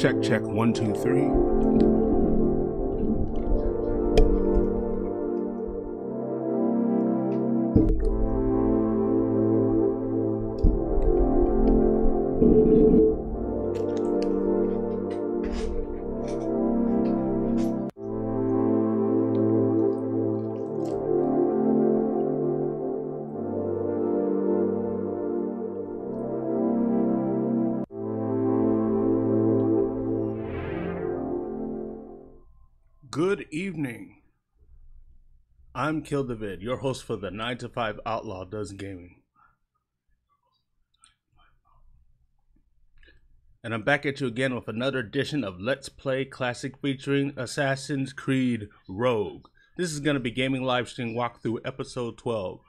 Check, check, one, two, three. Kill David, your host for the 9 to 5 Outlaw Does Gaming. And I'm back at you again with another edition of Let's Play Classic featuring Assassin's Creed Rogue. This is going to be Gaming Livestream Walkthrough Episode 12.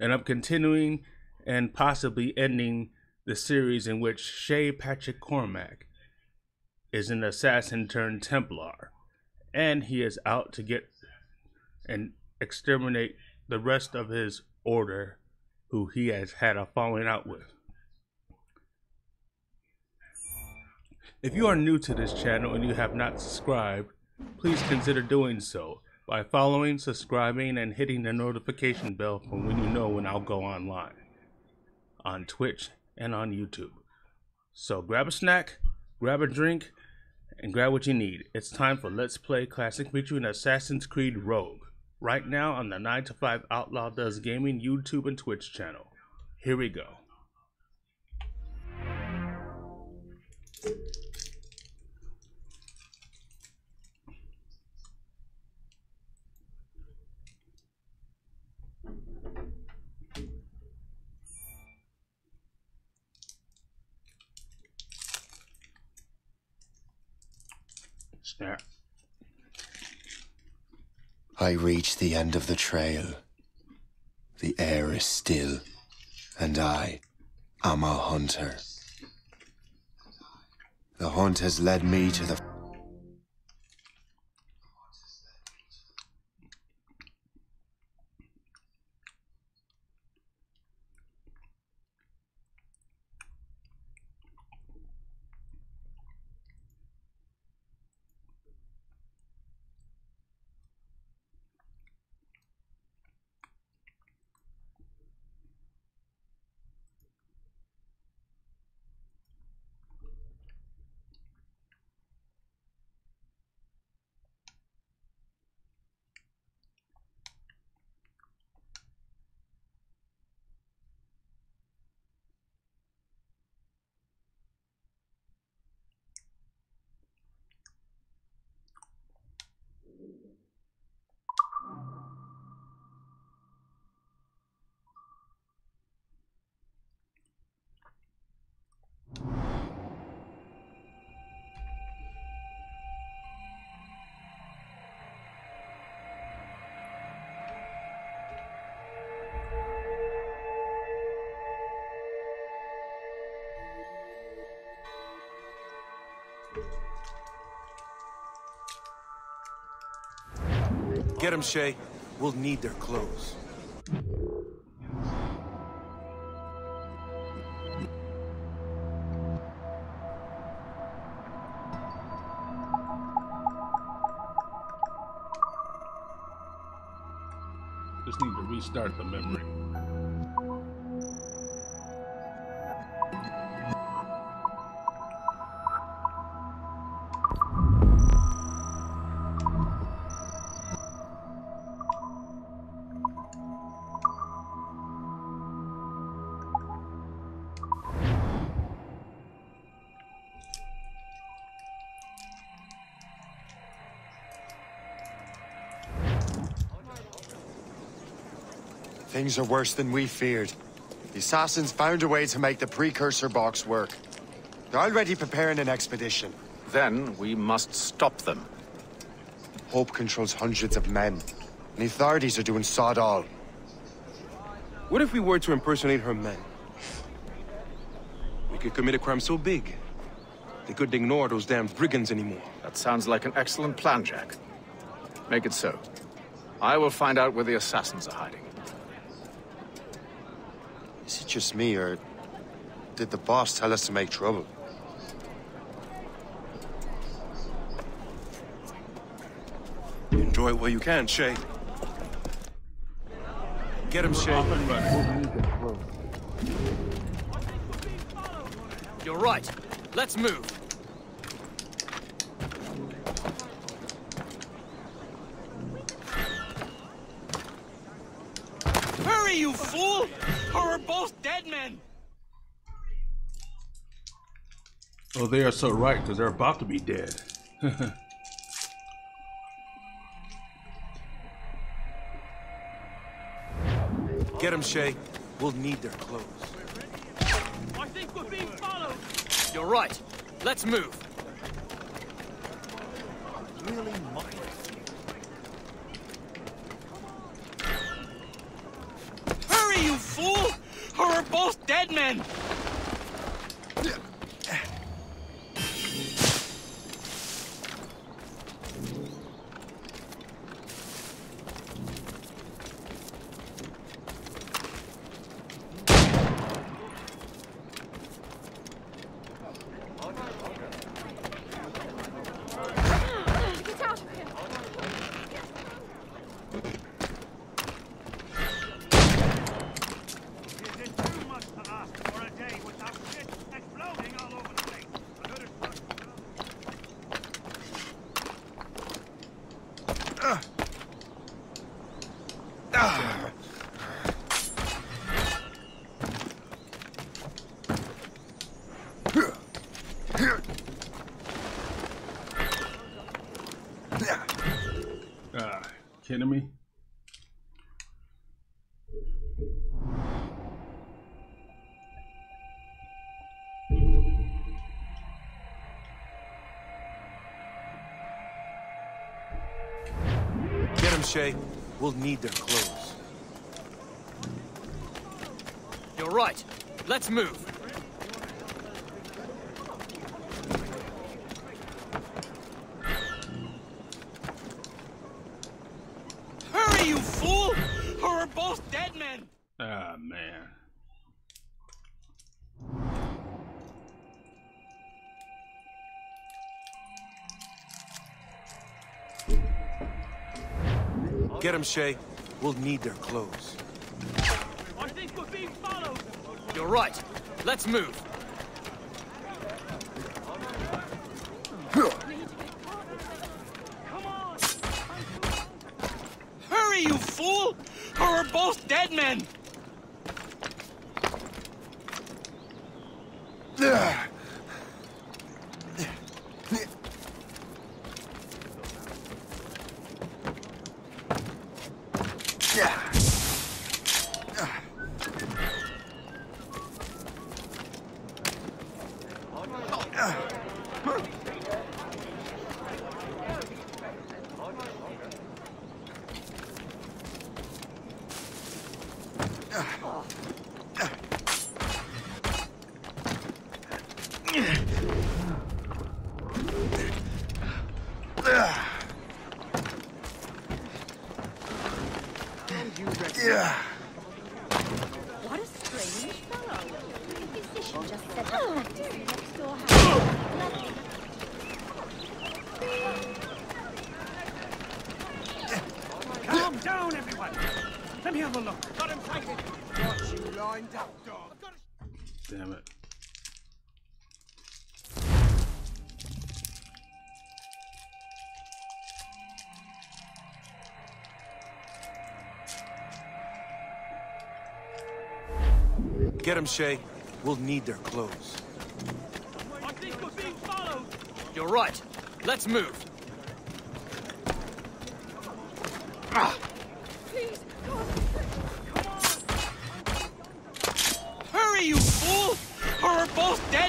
And I'm continuing and possibly ending the series in which Shay Patrick Cormac is an assassin turned Templar, and he is out to get and exterminate the rest of his order who he has had a falling out with. If you are new to this channel and you have not subscribed, please consider doing so by following, subscribing, and hitting the notification bell for when you know when I'll go online on Twitch and on YouTube. So grab a snack, grab a drink, and grab what you need. It's time for Let's Play Classic featuring Assassin's Creed Rogue. Right now on the 9 to 5 Outlaw Does Gaming YouTube and Twitch channel. Here we go. Snap. I reach the end of the trail. The air is still, and I am a hunter. The hunt has led me to the Get them, Shay. We'll need their clothes. Things are worse than we feared. The assassins found a way to make the precursor box work. They're already preparing an expedition. Then we must stop them. Hope controls hundreds of men. And the authorities are doing sod all. What if we were to impersonate her men? We could commit a crime so big, they couldn't ignore those damn brigands anymore. That sounds like an excellent plan, Jack. Make it so. I will find out where the assassins are hiding just me, or did the boss tell us to make trouble? Enjoy it while you can, Shay. Get him, Shay. You're right. Let's move. Oh, they are so right, because they're about to be dead. Get them, Shay. We'll need their clothes. I think we're being followed! You're right. Let's move. Really Hurry, We'll need their clothes. You're right. Let's move. Him, Shay. We'll need their clothes. I think we're being followed! You're right. Let's move. Hurry, you fool! Or we're both dead men! What a strange fellow. The physician just said that practice in the next door house. Calm down, everyone! Let me have a look. Got him sighted! Got you lined up, dog. Damn it. Get him, Shay. We'll need their clothes. I think we're being followed! You're right. Let's move. Both dead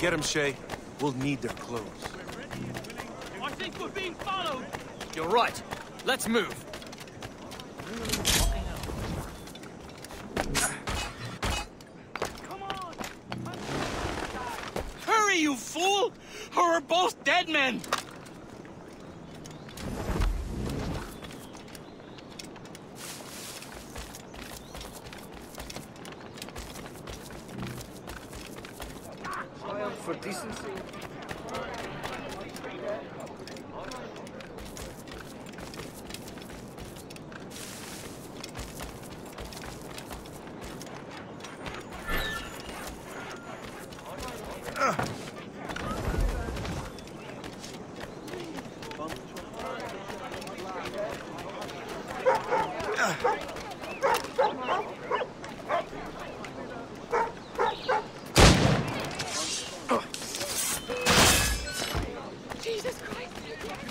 Get him, Shay. We'll need their clothes. I think we're being followed. You're right. Let's move. Come on. Hurry, you fool! Or we're both dead men. Triumph for decency. Jesus Christ!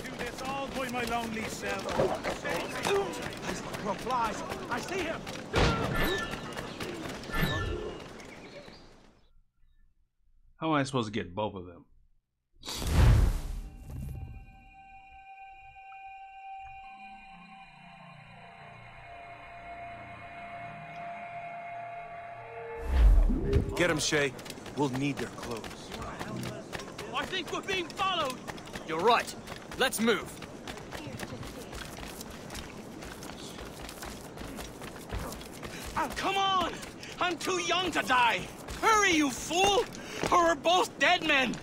do this all by my lonely self. Flies. I see him. How am I supposed to get both of them? Get them, Shay. We'll need their clothes. I think we're being followed. You're right. Let's move. Oh, come on! I'm too young to die. Hurry, you fool! Or we're both dead men.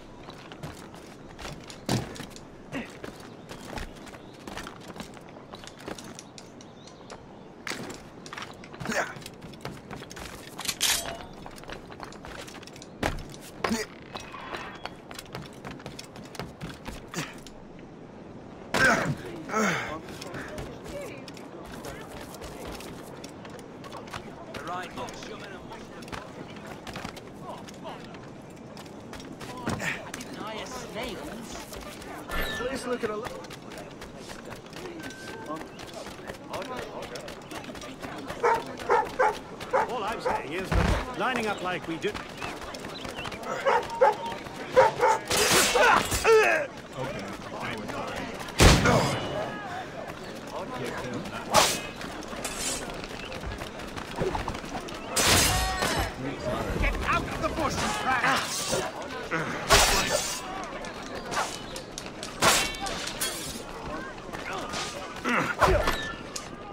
Please look at a All I'm saying is that lining up like we do. Get out of the bush, you prat!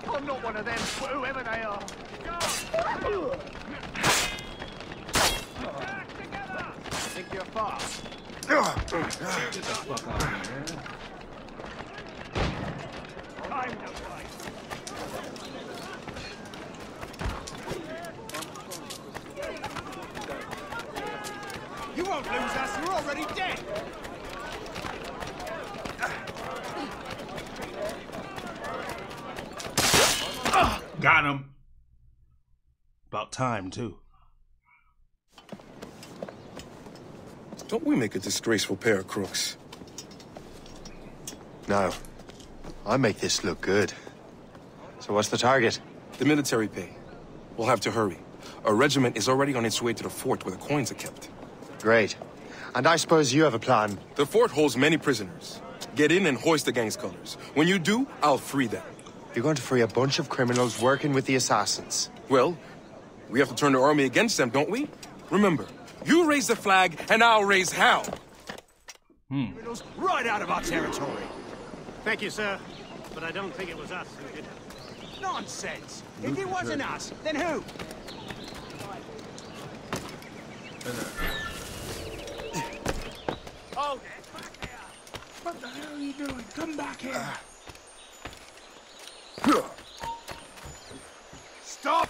I'm not one of them, whoever they are. Think you're fast? Time to fight. You won't lose us, you're already dead! Got him. About time, too. Don't we make a disgraceful pair of crooks? No. I make this look good. So what's the target? The military pay. We'll have to hurry. A regiment is already on its way to the fort where the coins are kept. Great. And I suppose you have a plan. The fort holds many prisoners. Get in and hoist the gang's colors. When you do, I'll free them. You're going to free a bunch of criminals working with the assassins. Well, we have to turn the army against them, don't we? Remember, you raise the flag and I'll raise hell. Hmm. Criminals right out of our territory. Thank you, sir. But I don't think it was us who did it. Nonsense! If it wasn't us, then who? Oh, What the hell are you doing? Come back here. Ah. stop!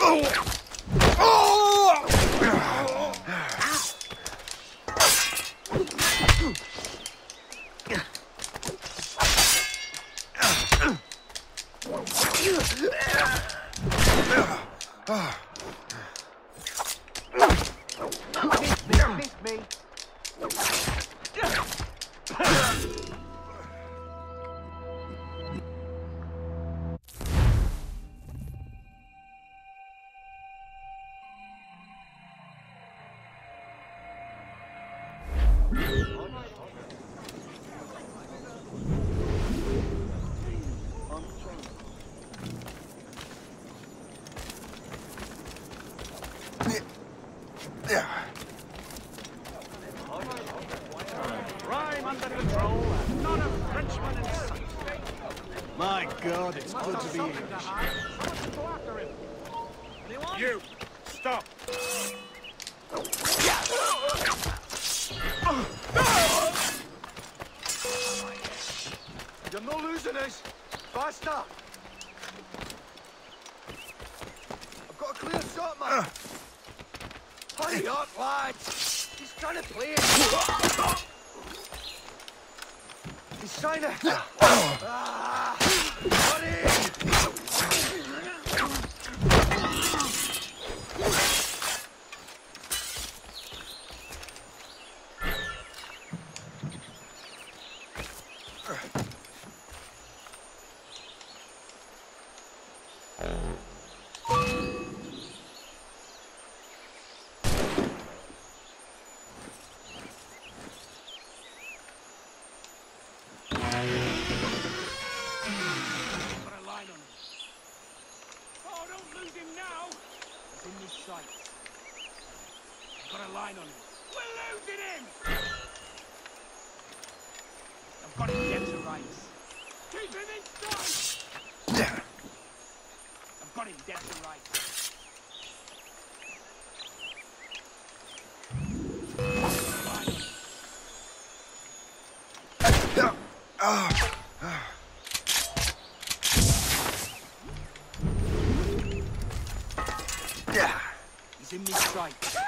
Crime You're not losing us. Faster. I've got a clear shot, man. Hurry up, lads. He's trying to play it. He's trying to... Ah, hurry! right.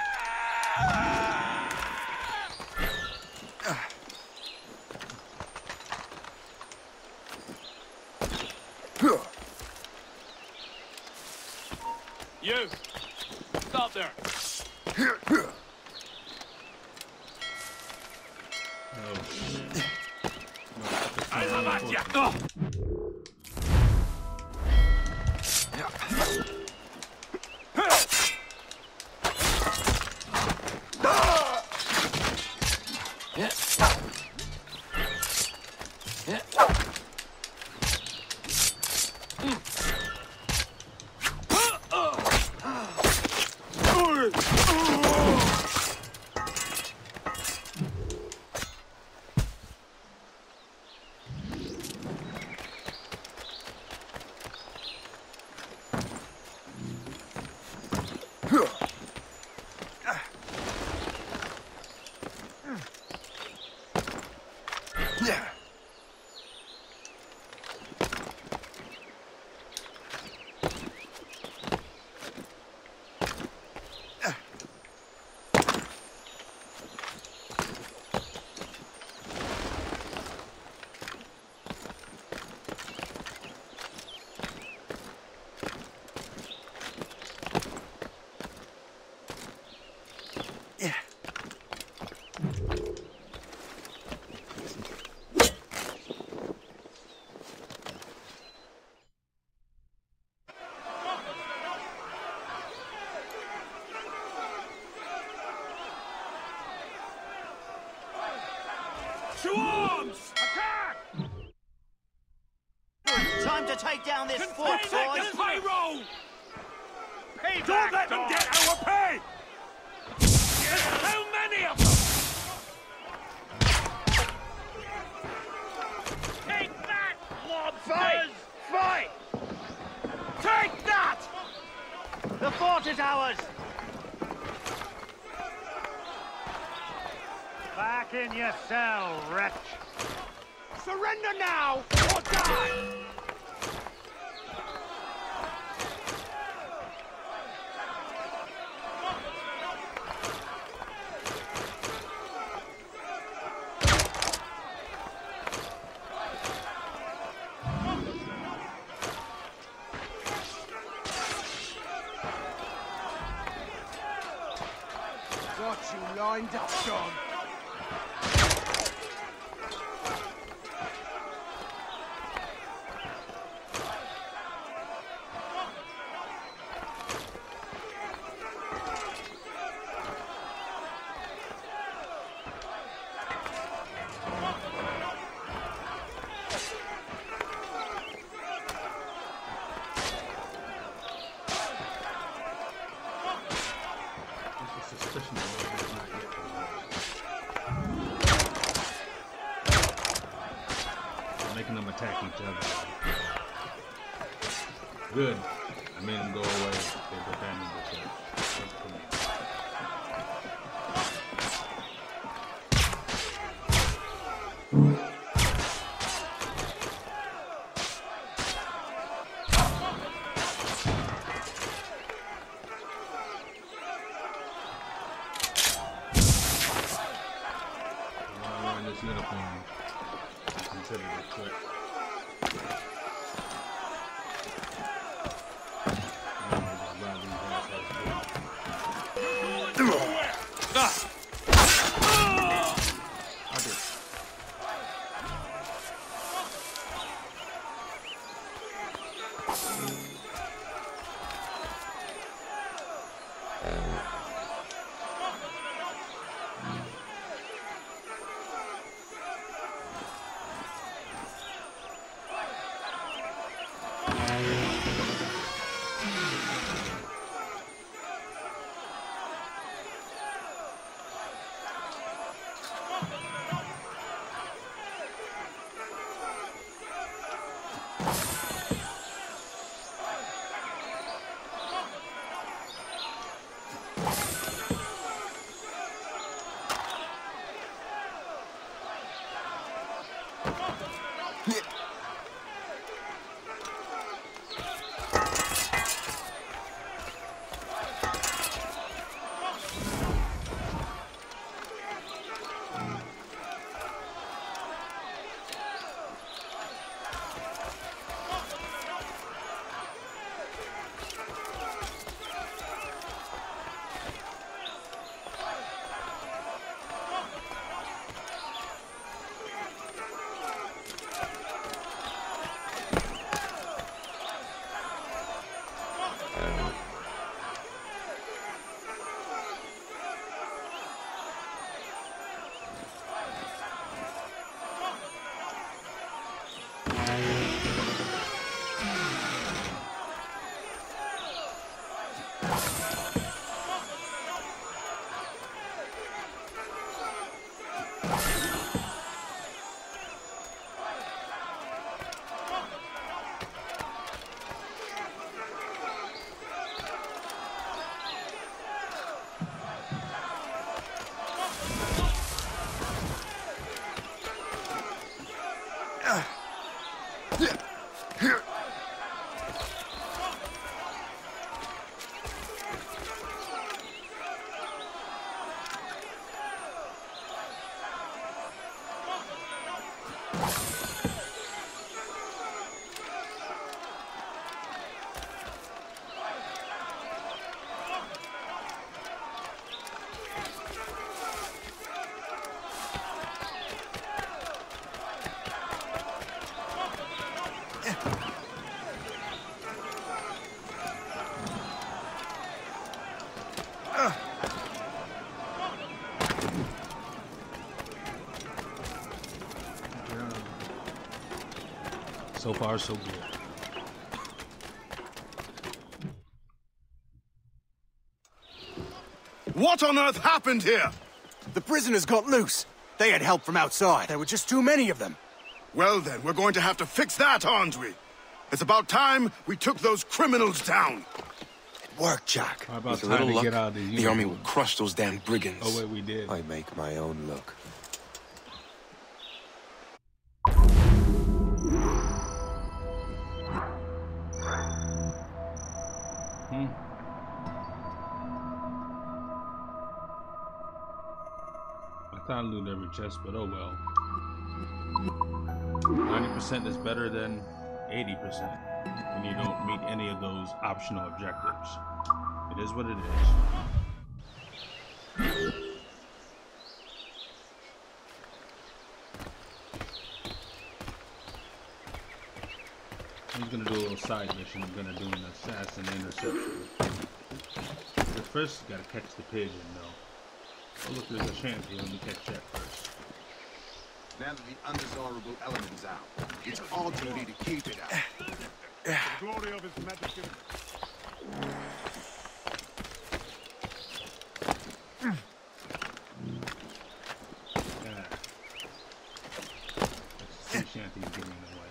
to arms! Attack! Time to take down this fort, boys! Pyro! Payback Don't let them get our pay! There's so many of them! Take that, lobsters! Fight! Fight! Take that! The fort is ours! in your cell, wretch! Surrender now, or die! So far, so good. What on earth happened here? The prisoners got loose. They had help from outside. There were just too many of them. Well then, we're going to have to fix that, aren't we? It's about time we took those criminals down. It worked, Jack. How about With a little to luck, get out of these the army will crush those damn brigands. Oh wait, we did. I make my own luck. Chest, but oh well. 90% is better than 80% when you don't meet any of those optional objectives. It is what it is. I'm gonna do a little side mission. I'm gonna do an assassin interception. But first, gotta catch the pigeon, though. Oh, look, there's a shanty. Let me catch that. Now that the undesirable element is out, it's our duty to keep it out. The glory of his majesty. Yeah. That's sea shanty's getting in the way.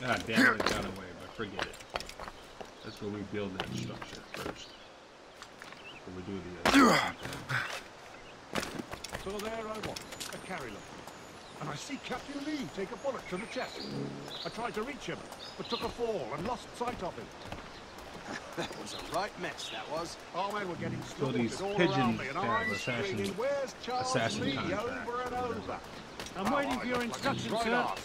God damn it, it got away, but forget it. That's where we build that structure first. Before we do the uh, So there I was, a carry And I see Captain Lee take a bullet to the chest. I tried to reach him, but took a fall and lost sight of him. That was a right mess, that was. Our men were getting So slaughtered these all around me, and I'm assassin- screaming, where's Charles assassin Lee contract. over and over? I'm Oh, waiting for your look like a instructions, right sir. arsehole.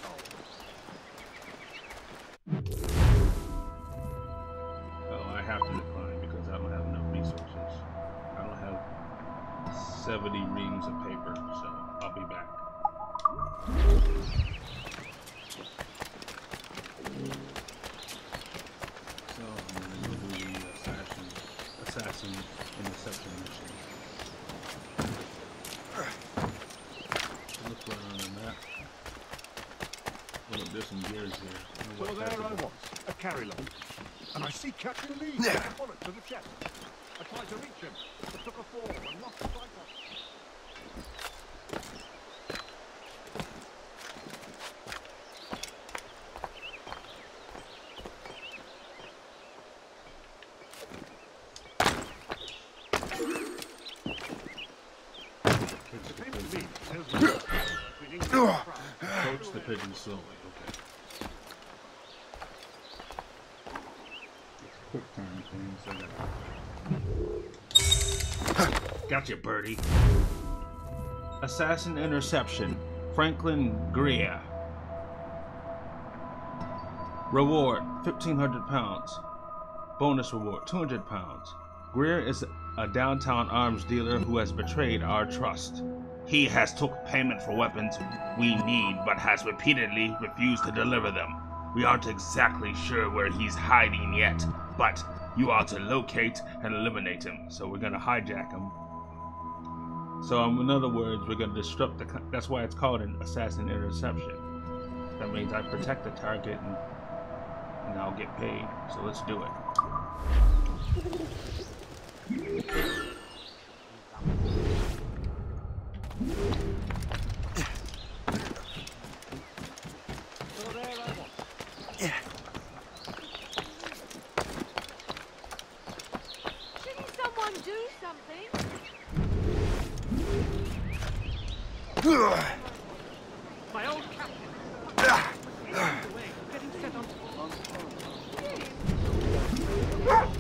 Pigeon slowly, okay. Quick time thing, so I gotta... Gotcha, birdie. Assassin Interception. Franklin Greer. Reward, 1,500 pounds. Bonus reward 200 pounds. Greer is a downtown arms dealer who has betrayed our trust. He has took payment for weapons we need, but has repeatedly refused to deliver them. We aren't exactly sure where he's hiding yet, but you are to locate and eliminate him. So we're gonna hijack him. So um, in other words, we're gonna disrupt the. That's why it's called an assassin interception. That means I protect the target and, and I'll get paid. So let's do it. Shouldn't someone do something? My old captain. Getting set on.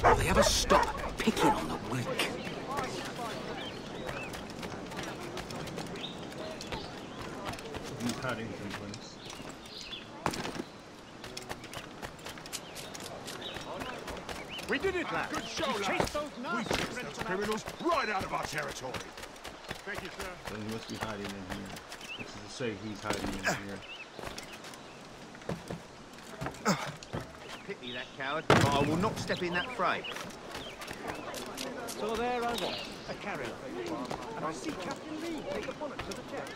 Will they ever stop picking on the weak? Use hiding in place. We did it, lad. Good show, We lads. chased those We nasty chased French those criminals right out of our territory. Thank you, sir. So he must be hiding in here. Which is to say, he's hiding in here. Pity that coward, but I will not step in that fray. So there I was, a carrier. And I see Captain Lee take a bullet to the chest.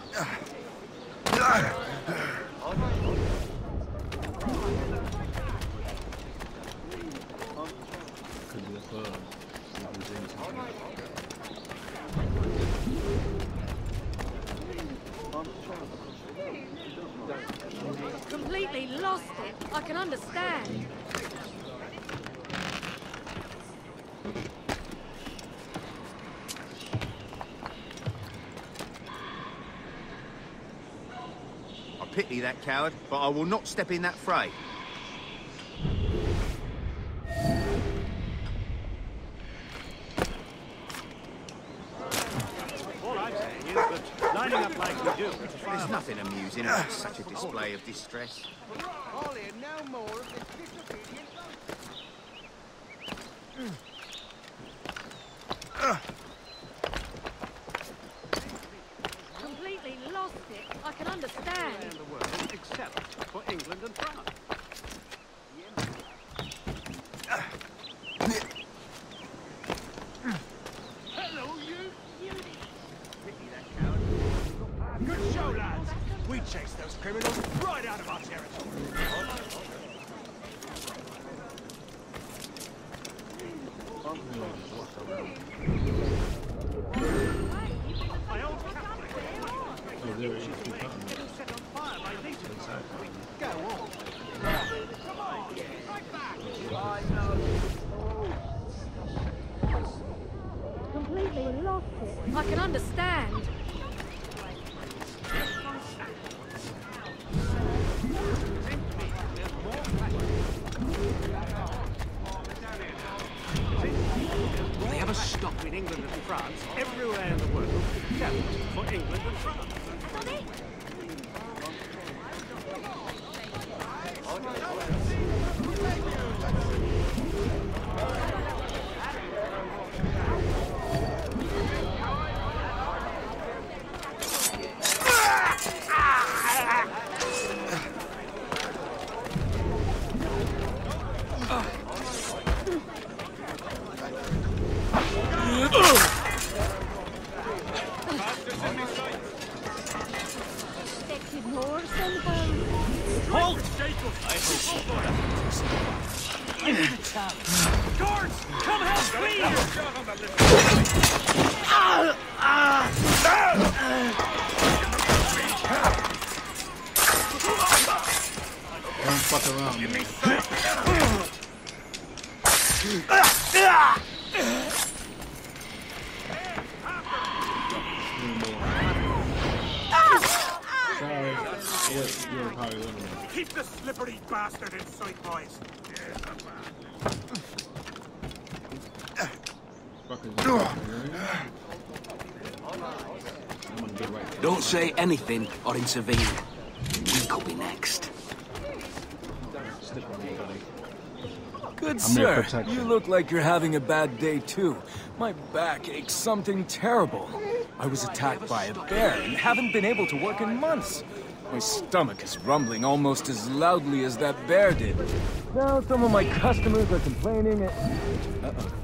Could be a club. See who's in here. Completely lost it. I can understand. I pity that coward, but I will not step in that fray. All I'm saying is that lining up like we do, There's nothing amusing about such a display of distress. say anything or intervene. We could be next. Good I'm sir, you look like you're having a bad day too. My back aches something terrible. I was attacked by a bear and haven't been able to work in months. My stomach is rumbling almost as loudly as that bear did. Now some of my customers are complaining and... Uh -oh.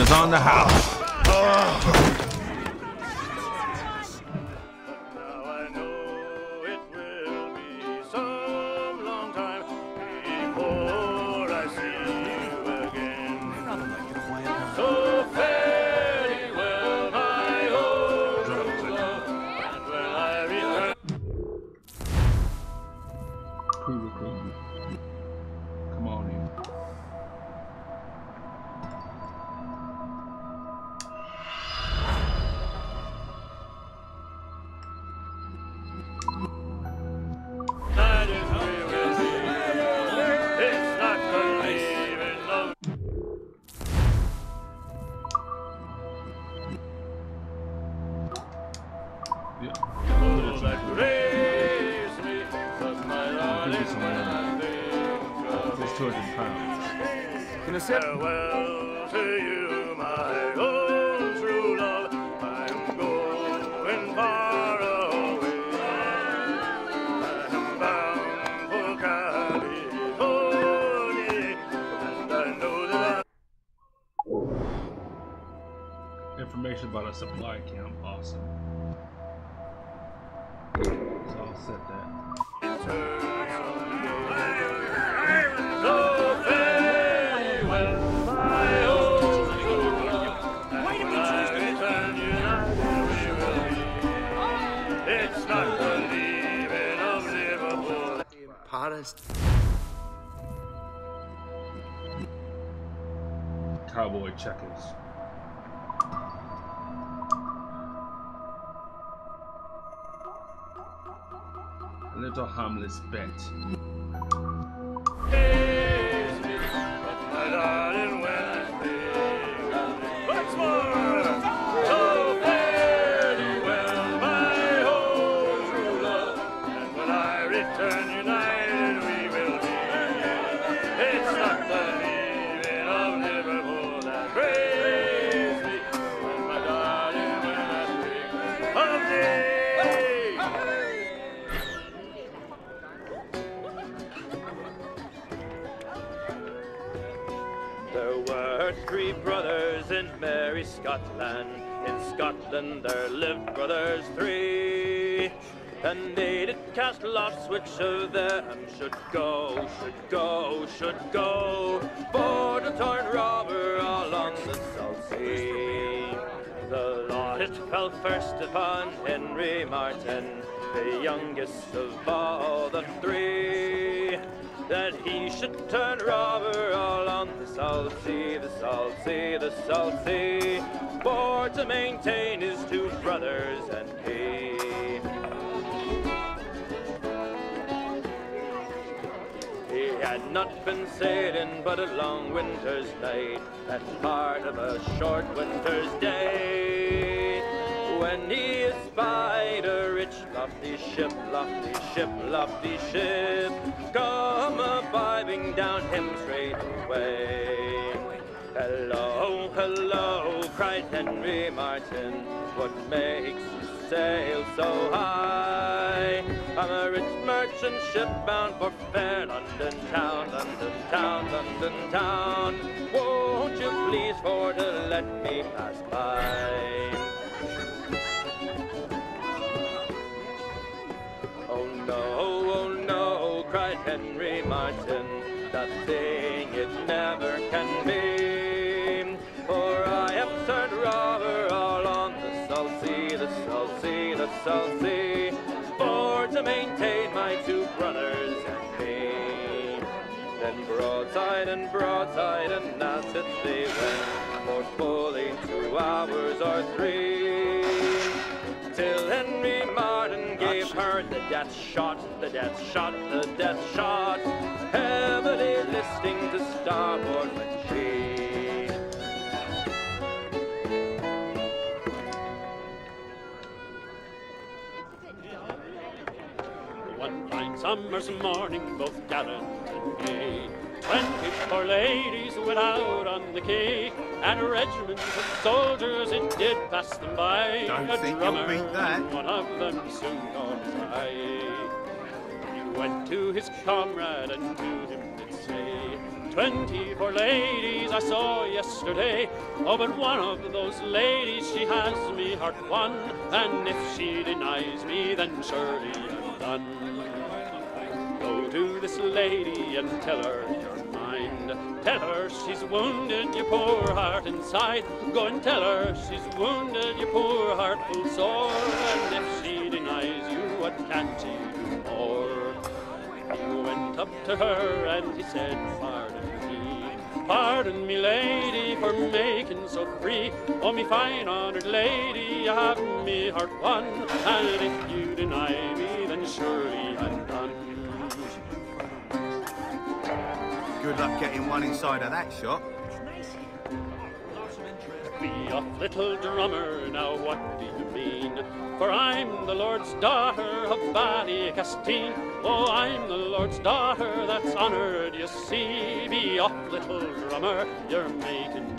is on the house. not a harmless bet. England there lived brothers three. And they did cast lots which of them should go, should go, should go for the torn robber all on the salt sea. The lot it fell first upon Henry Martin, the youngest of all the three. That he should turn robber all on the salt sea, the salt sea, the salt sea for to maintain his two brothers and he. He had not been sailing but a long winter's night, and part of a short winter's day when he espied a rich lofty ship, lofty ship, lofty ship, come a-bibing down him straight away. Hello, hello, cried Henry Martin, what makes you sail so high? I'm a rich merchant ship bound for fair London town, London town, London town. Won't you please for to let me pass by? Oh no, oh no, cried Henry Martin, that thing it never can broadside and broadside and as it they went, for fully two hours or three till Henry Martin gave her the death shot, the death shot, the death shot, heavily listing to starboard when she. One fine summer's morning, both gallant and gay. Twenty-four ladies went out on the quay, and a regiment of soldiers it did pass them by. Don't a think you'll drummer, beat that. one of them soon his eye. He went to his comrade and to him did say, Twenty-four ladies I saw yesterday. Oh, but one of those ladies, she has me heart won. And if she denies me, then surely I'm done. Go to this lady and tell her mind. Tell her she's wounded, your poor heart inside. Go and tell her she's wounded, your poor heart full sore. And if she denies you, what can she do more? He went up to her and he said, Pardon me, pardon me, lady, for making so free. Oh, me fine honored lady, you have me heart won, and if you deny me, then surely I'm Good luck getting one inside of that shot. Be off, little drummer, now what do you mean? For I'm the Lord's daughter of Ballycastine. Oh, I'm the Lord's daughter that's honoured, you see. Be off, little drummer, you're making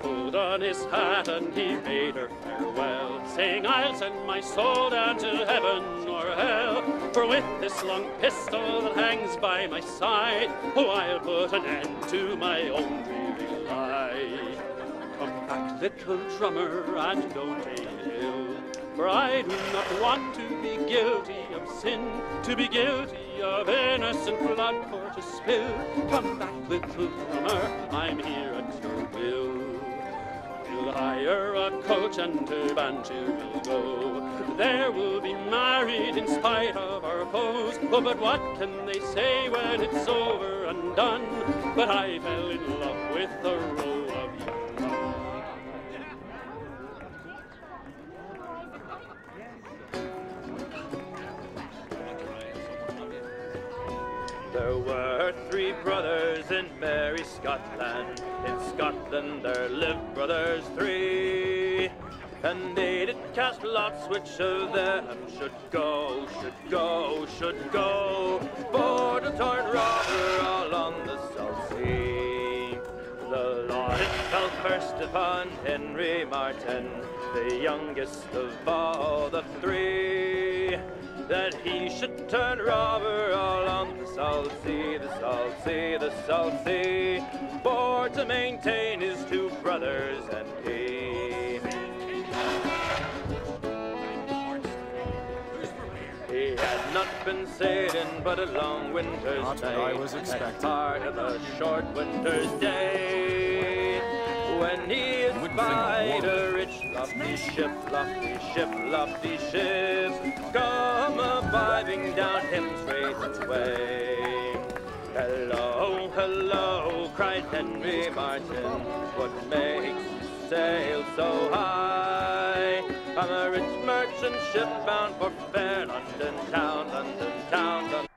pulled on his hat and he bade her farewell, saying, I'll send my soul down to heaven or hell. For with this long pistol that hangs by my side, oh, I'll put an end to my own dreary lie. Come back, little drummer, and don't take ill. For I do not want to be guilty of sin, to be guilty of innocent blood for to spill. Come back, little drummer, I'm here at your will. Hire a coach and to Banshee we'll go. There we'll be married in spite of our foes. Oh, but what can they say when it's over and done? But I fell in love with the role There were three brothers in merry Scotland. In Scotland there lived brothers three. And they did cast lots which of them should go, should go, should go. For to turn robber all on the South Sea. The lot fell first upon Henry Martin, the youngest of all the three that he should turn robber all on the salt sea, the salt sea, the salt sea, for to maintain his two brothers and he. He had not been sailing but a long winter's Not night. I was expecting. part of a short winter's day. When he espied a rich lofty ship, lofty ship, lofty ship, come a-vibing down him Straits way. Hello, hello, cried Henry Martin, what makes you sail so high? I'm a rich merchant ship bound for fair London town, London town, London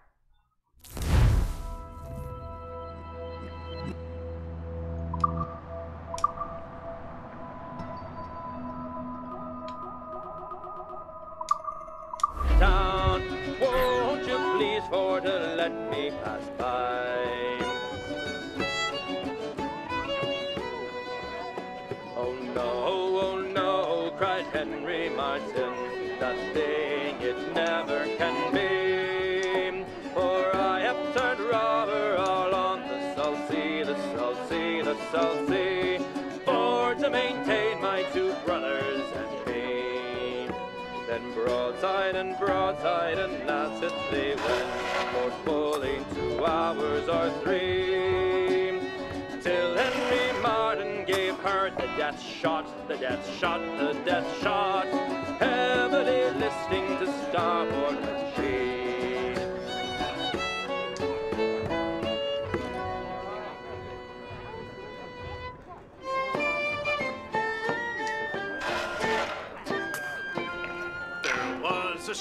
for to let me pass by? Broadside and that's it they went For fully two hours or three. Till Henry Martin gave her the death shot The death shot, the death shot. Heavily listing to starboard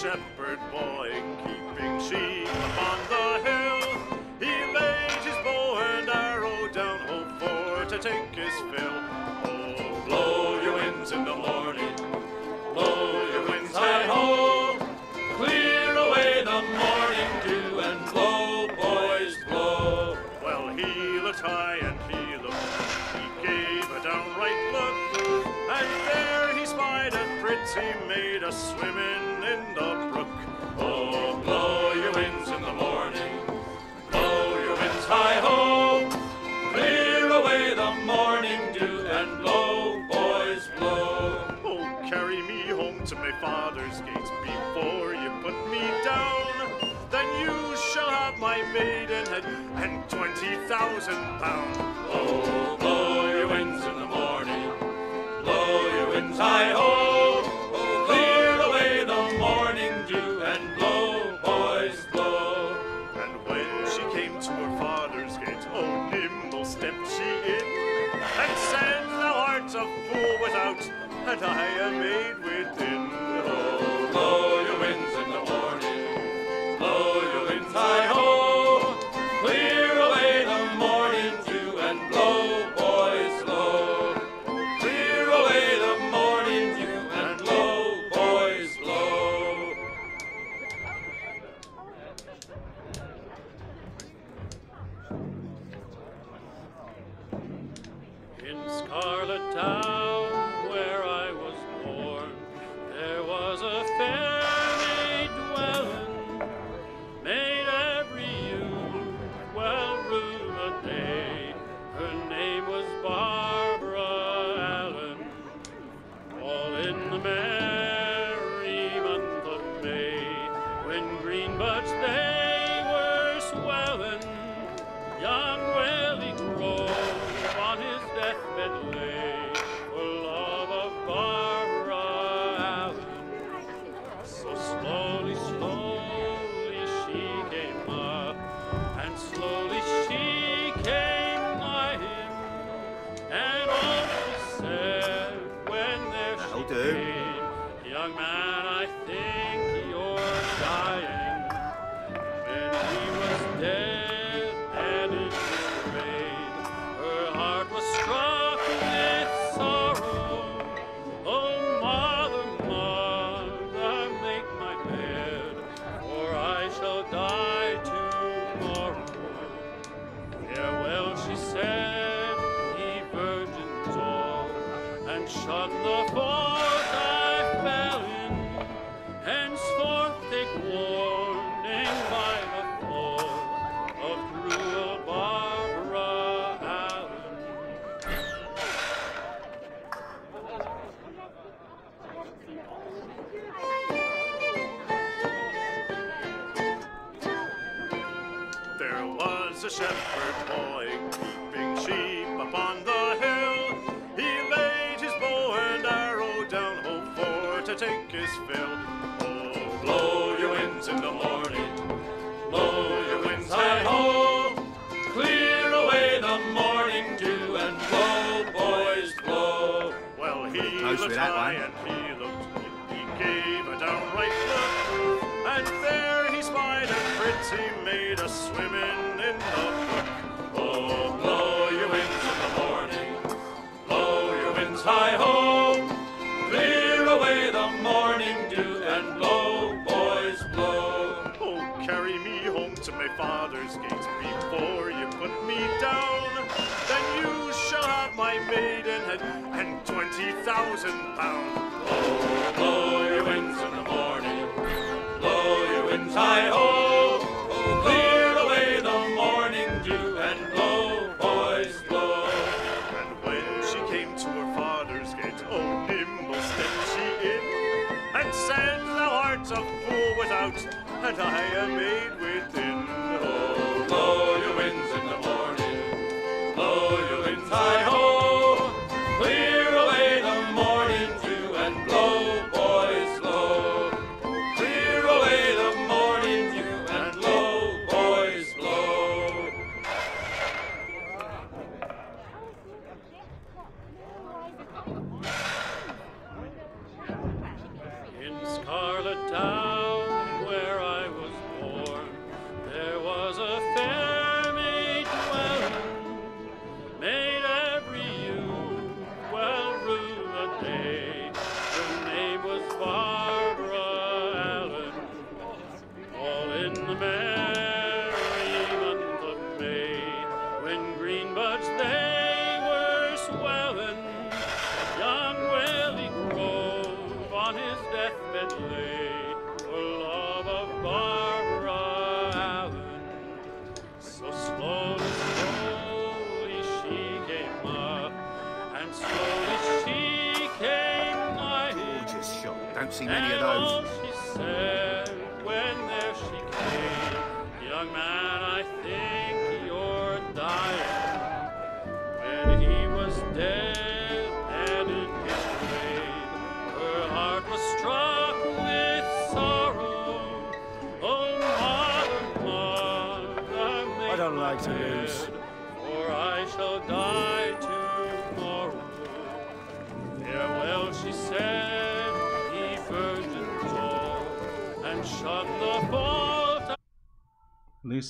shepherd boy keeping sheep upon the hill. He laid his bow and arrow down, oh, for to take his fill. Oh, blow your winds in the morning, blow your winds high ho, clear away the morning dew and blow, boys, blow. Well, he looked high and he looked, he gave a downright look, and there he spied a pretty maid a swimming in the brook. Oh, blow your winds in the morning, blow your winds high ho, clear away the morning dew and blow, boys, blow. Oh, carry me home to my father's gate before you put me down. Then you shall have my maidenhead and twenty thousand pounds. Oh, blow and I a maid within.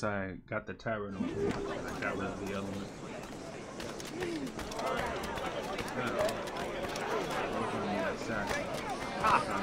I got the Tyrant I got rid of the element. Uh, yeah.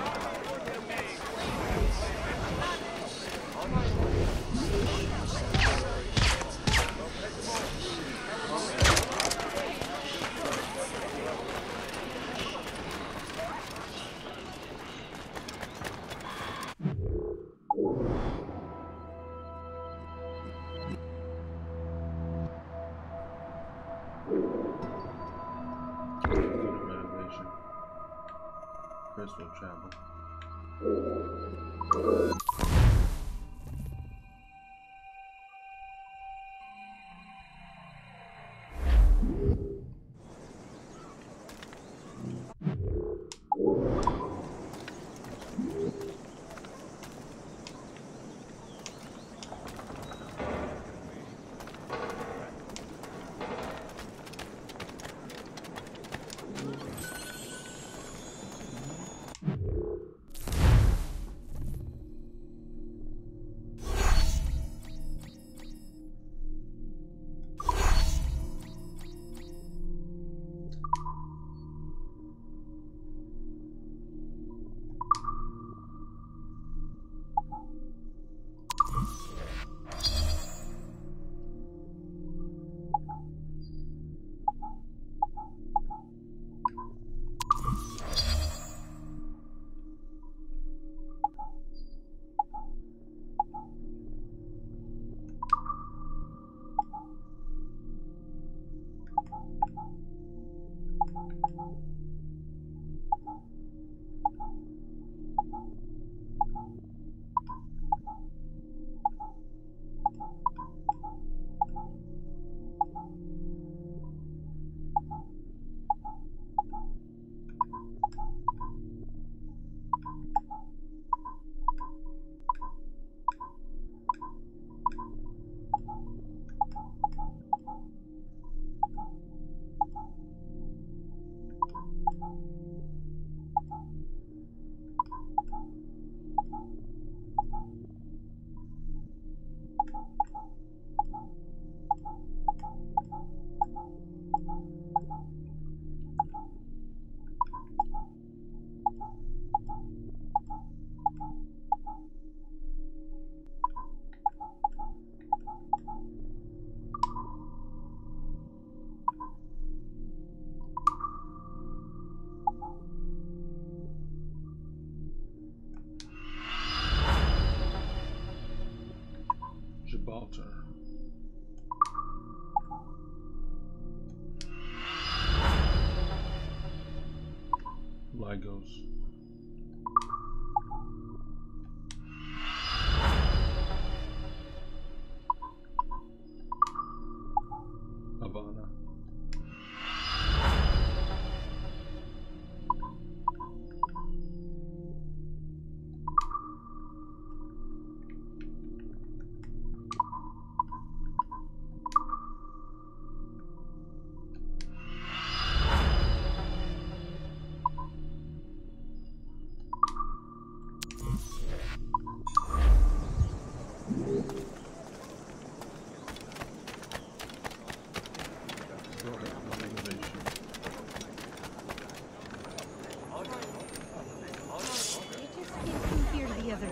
Lagos.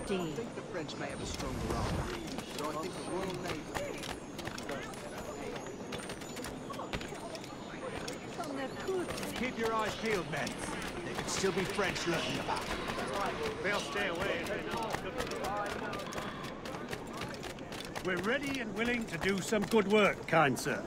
Here the. I think the French may have a stronger arm, but I think the Royal Navy. From their cool Keep your eyes peeled, men. There could still be French lurking about. They'll stay away if they know. We're ready and willing to do some good work, kind sir.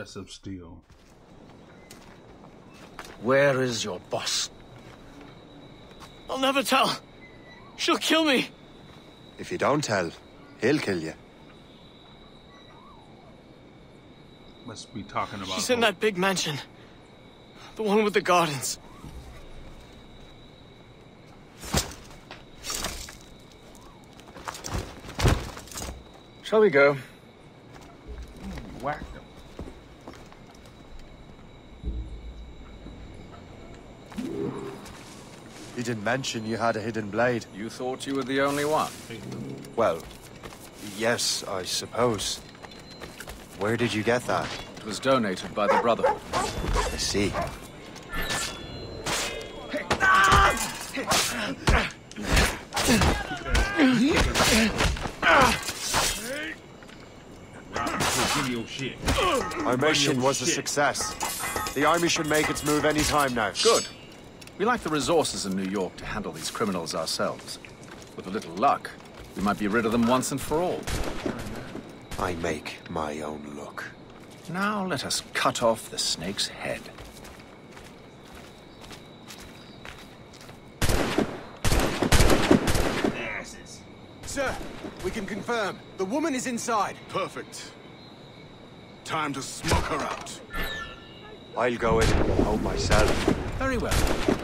Caress of steel. Where is your boss? I'll never tell. She'll kill me. If you don't tell, he'll kill you. Must be talking about. She's in that big mansion. The one with the gardens. Shall we go? You didn't mention you had a hidden blade. You thought you were the only one? Well, yes, I suppose. Where did you get that? It was donated by the Brotherhood. I see. Give me your shit. Our mission was a success. The army should make its move any time now. Good. We lack the resources in New York to handle these criminals ourselves. With a little luck, we might be rid of them once and for all. I make my own luck. Now let us cut off the snake's head. Sir, we can confirm. The woman is inside. Perfect. Time to smoke her out. I'll go in and get home myself. Very well.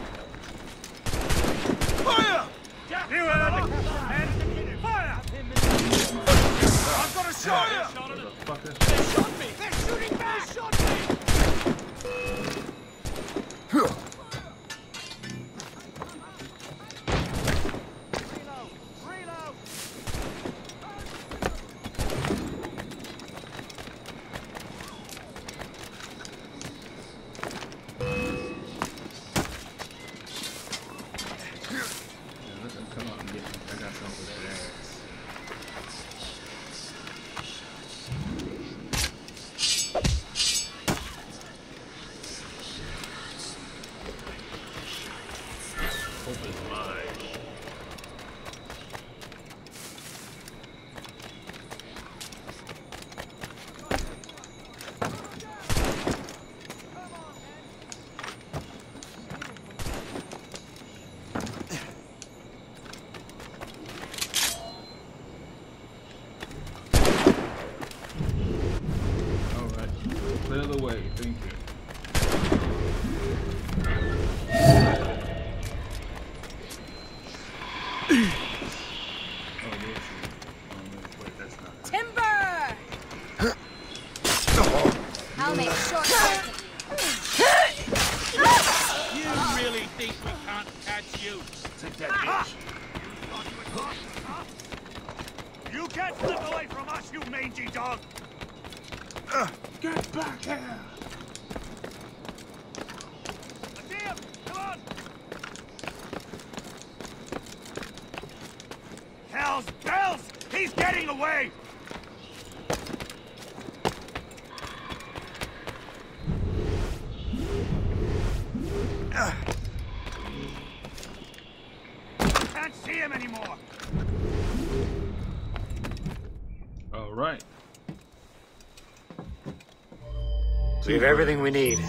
We have everything we need.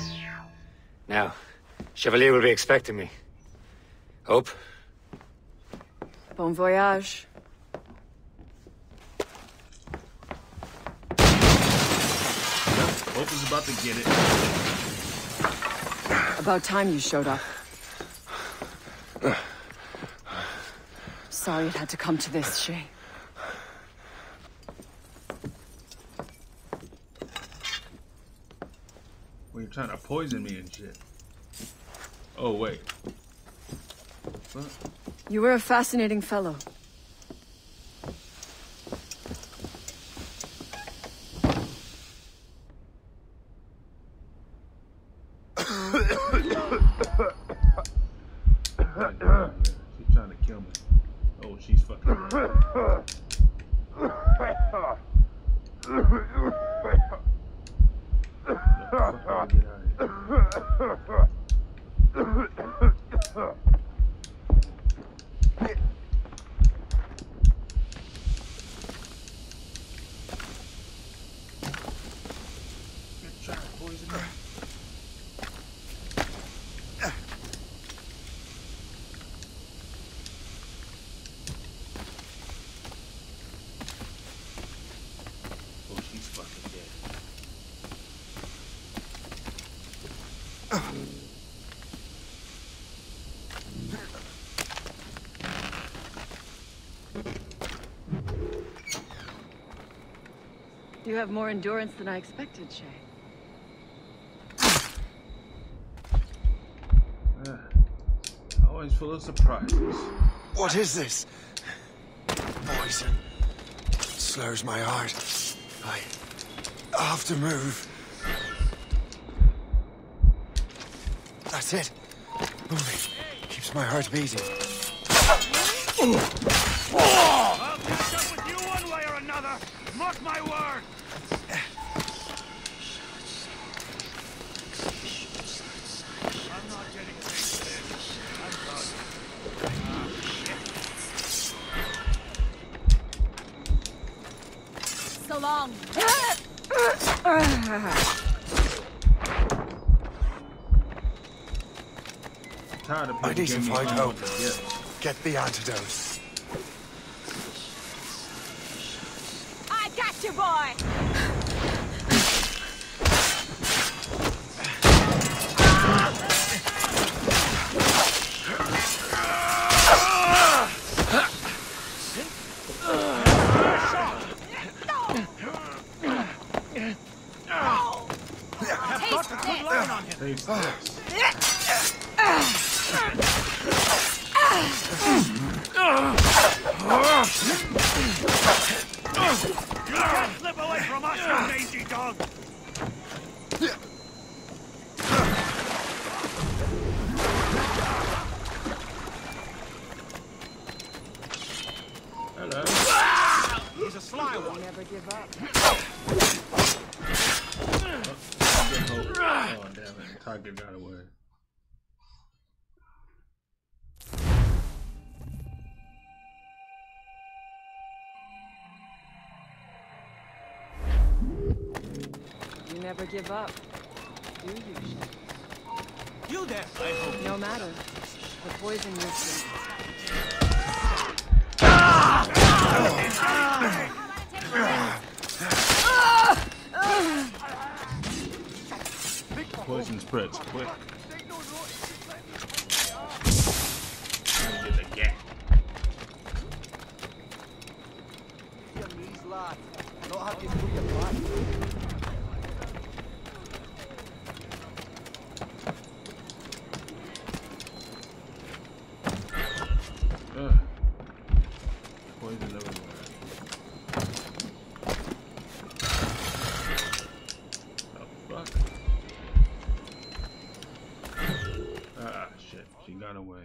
Now, Chevalier will be expecting me. Hope? Bon voyage. Hope is about to get it. About time you showed up. Sorry it had to come to this, Shay. Trying to poison me and shit. Oh, wait. What? You were a fascinating fellow. Have more endurance than I expected, Shay. Yeah. Always full of surprises. What is this? Poison. It Slurs my heart. I have to move. That's it. Moving. Keeps my heart beating. I'll catch up with you one way or another. Mark my word. Tired of I need to find hope. Get the antidote. Give up, She got away.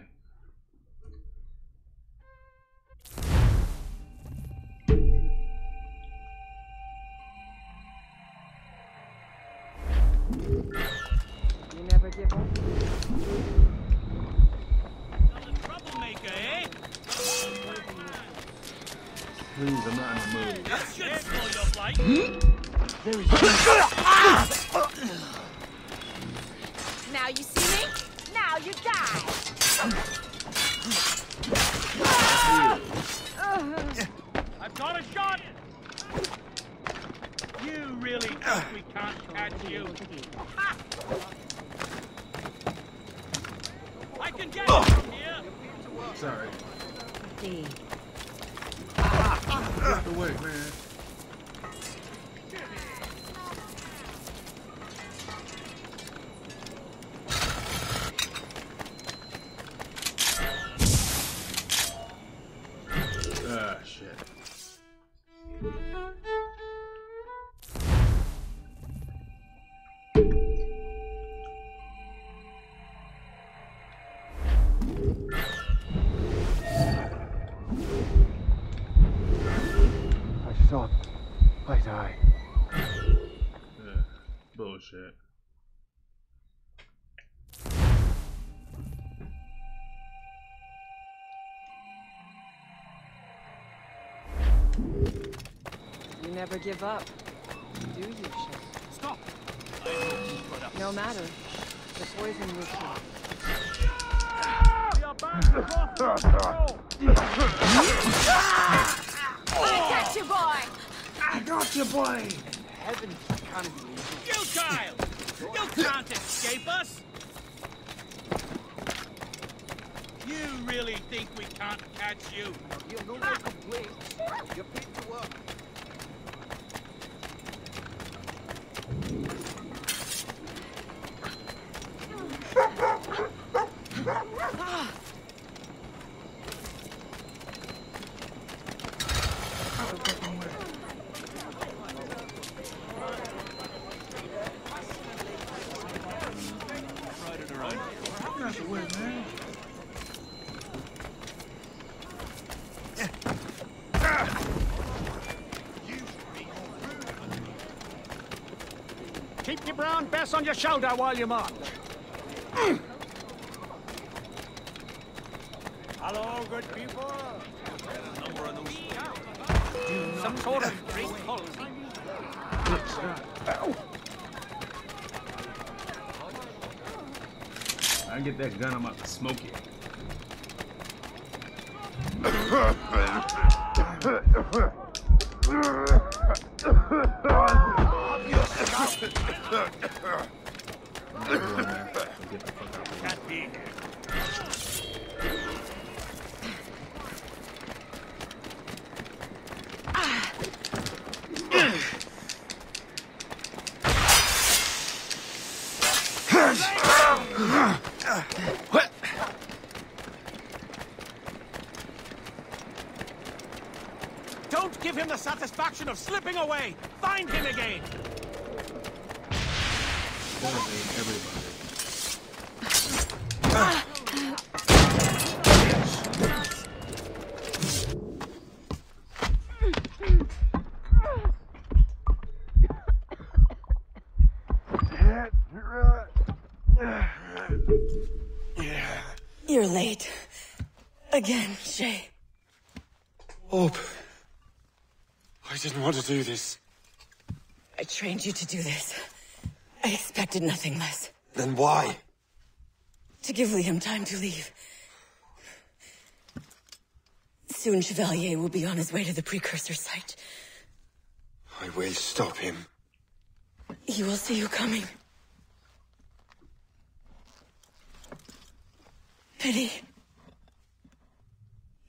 You never give up. Troublemaker, eh? Please, I'm not in the mood. That should slow your flight. Now can't you? Never give up, do you, Shay? Stop. No matter. The poison you kill. We are bound to cross the control. I got you, boy. I got you, boy. Heavens can't believe You child! You can't escape us! You really think we can't catch you? You're no more complaint. You're paid to work. your brown bess out while you march. Again, Shay. Hope. I didn't want to do this. I trained you to do this. I expected nothing less. Then why? To give Liam time to leave. Soon Chevalier will be on his way to the precursor site. I will stop him. He will see you coming. Pity.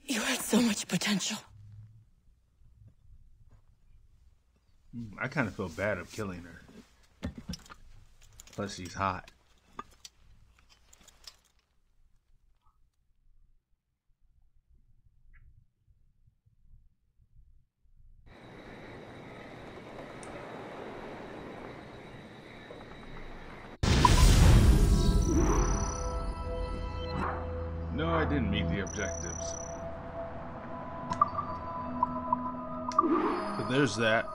You had so much potential. I kind of feel bad of killing her. Plus, she's hot. No, I didn't meet the objectives. But there's that.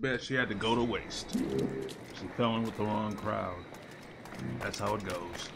Bad she had to go to waste. She fell in with the wrong crowd. That's how it goes.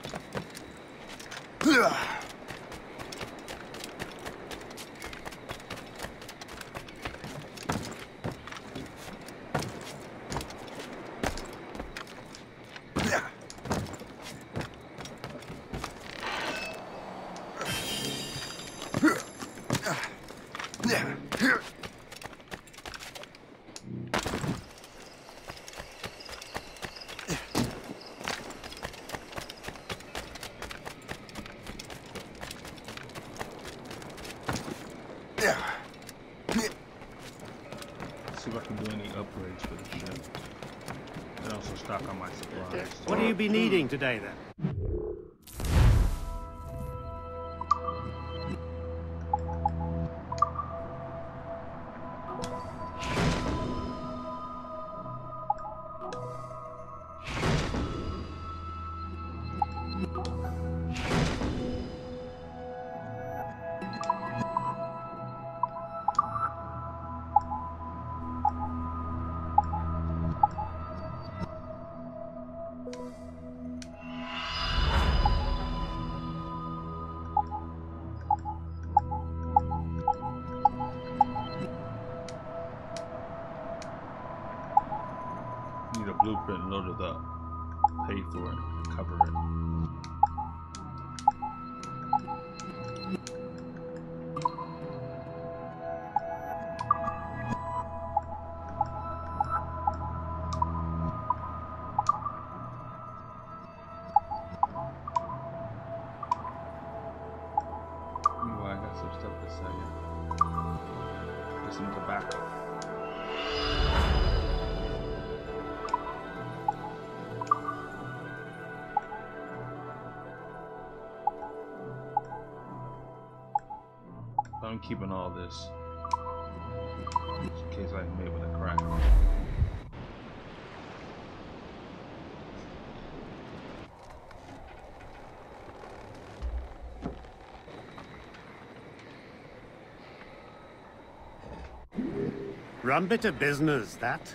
See if I can do any upgrades for the ship. And also stock on my supplies. What do you be needing today, then? Keeping all this. Just in case I made with a crack. Rum bit of business, that.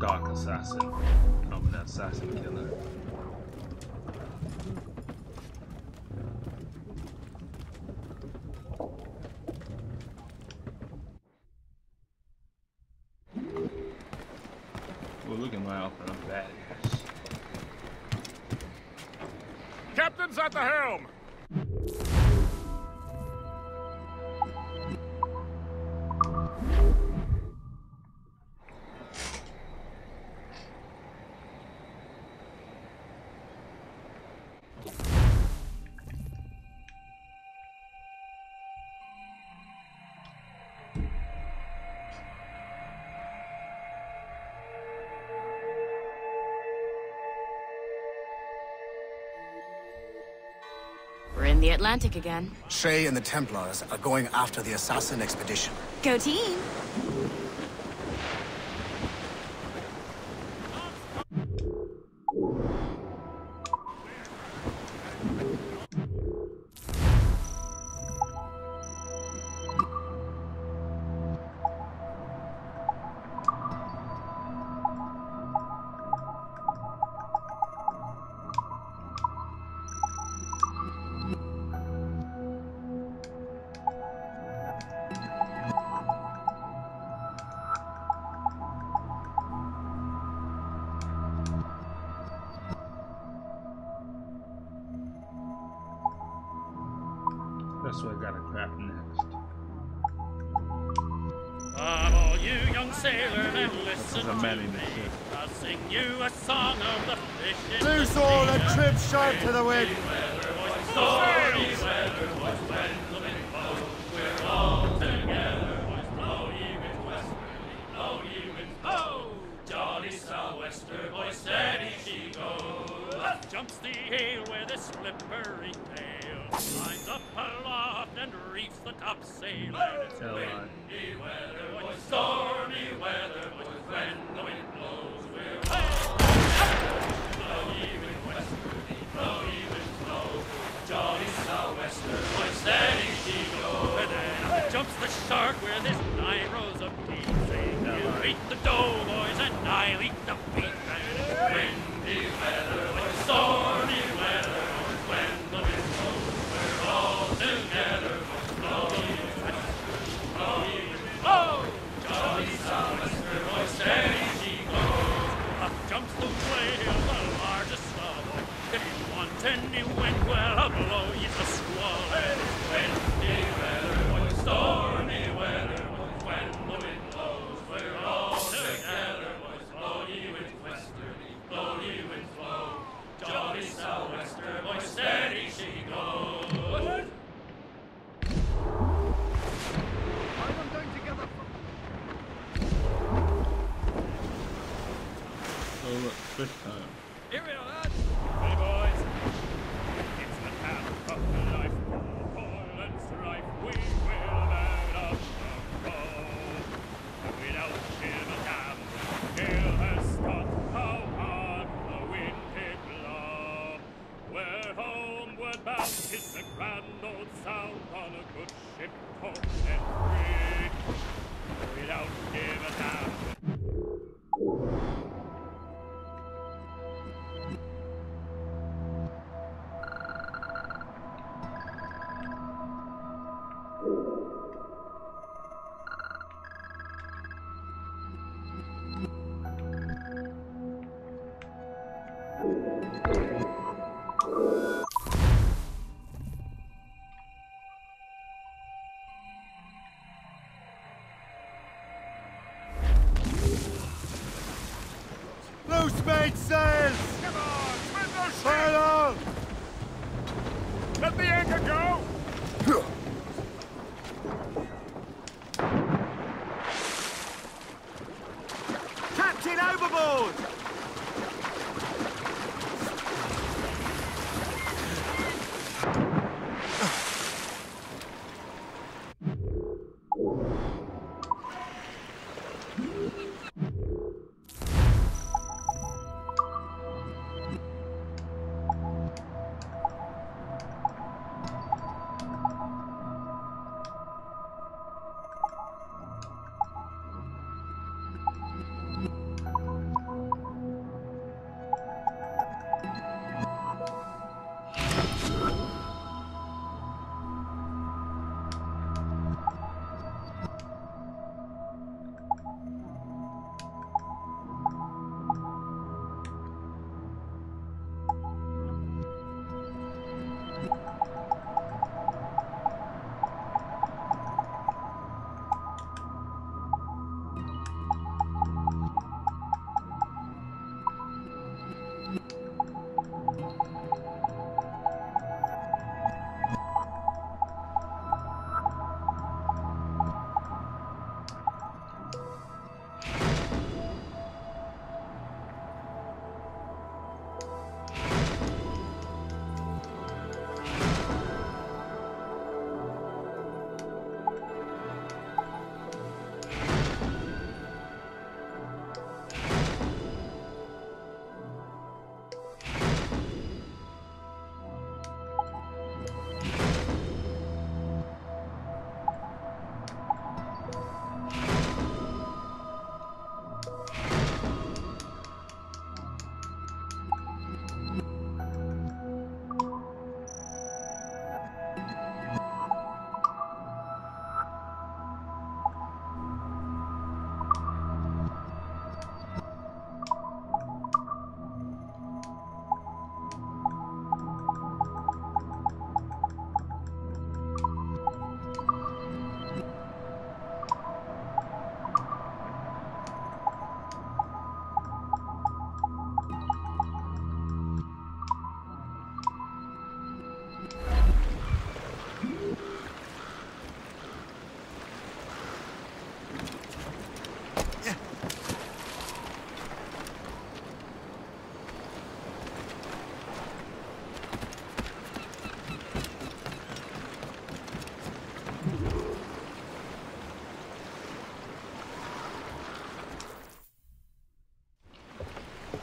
Dark assassin. I'm the assassin killer. Well, look at my outfit. I'm badass. Captain's at the helm! Atlantic again. Shay and the Templars are going after the assassin expedition. Go team!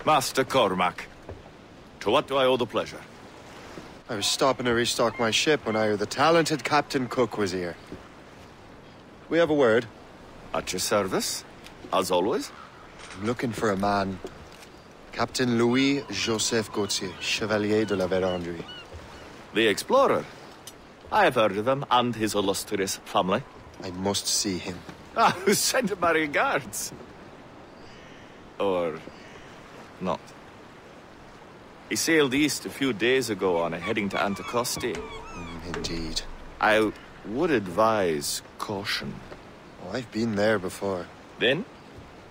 Master Cormac, to what do I owe the pleasure? I was stopping to restock my ship when I heard the talented Captain Cook was here. We have a word. At your service, as always. I'm looking for a man. Captain Louis Joseph Gauthier, Chevalier de la Vérendrye. The explorer. I have heard of him and his illustrious family. I must see him. Ah, send my regards. Or. He sailed east a few days ago on a heading to Anticosti. Mm, indeed. I would advise caution. Oh, I've been there before. Then,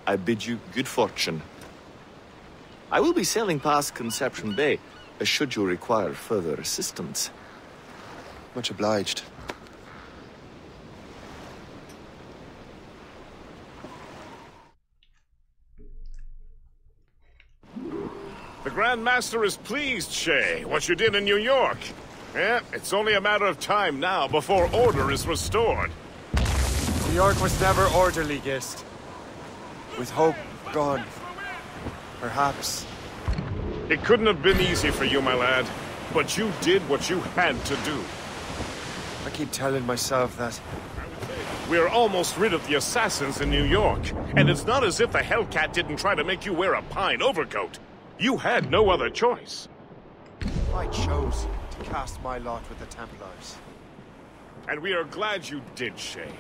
I bid you good fortune. I will be sailing past Conception Bay, should you require further assistance. Much obliged. The Grand Master is pleased, Shay, what you did in New York. Yeah, it's only a matter of time now before order is restored. New York was never orderly, Gist. With hope gone, perhaps. It couldn't have been easy for you, my lad, but you did what you had to do. I keep telling myself that. We're almost rid of the assassins in New York, and it's not as if the Hellcat didn't try to make you wear a pine overcoat. You had no other choice. I chose to cast my lot with the Templars. And we are glad you did, Shay.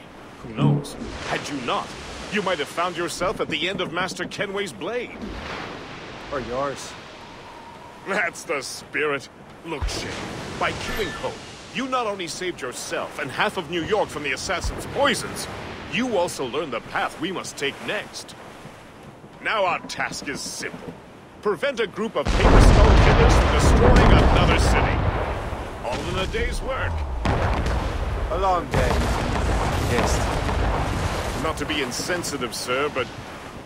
Who knows? Had you not, you might have found yourself at the end of Master Kenway's blade. Or yours. That's the spirit. Look, Shay, by killing Hope, you not only saved yourself and half of New York from the assassin's poisons, you also learned the path we must take next. Now our task is simple. Prevent a group of paper skull killers from destroying another city. All in a day's work. A long day. Yes. Not to be insensitive, sir, but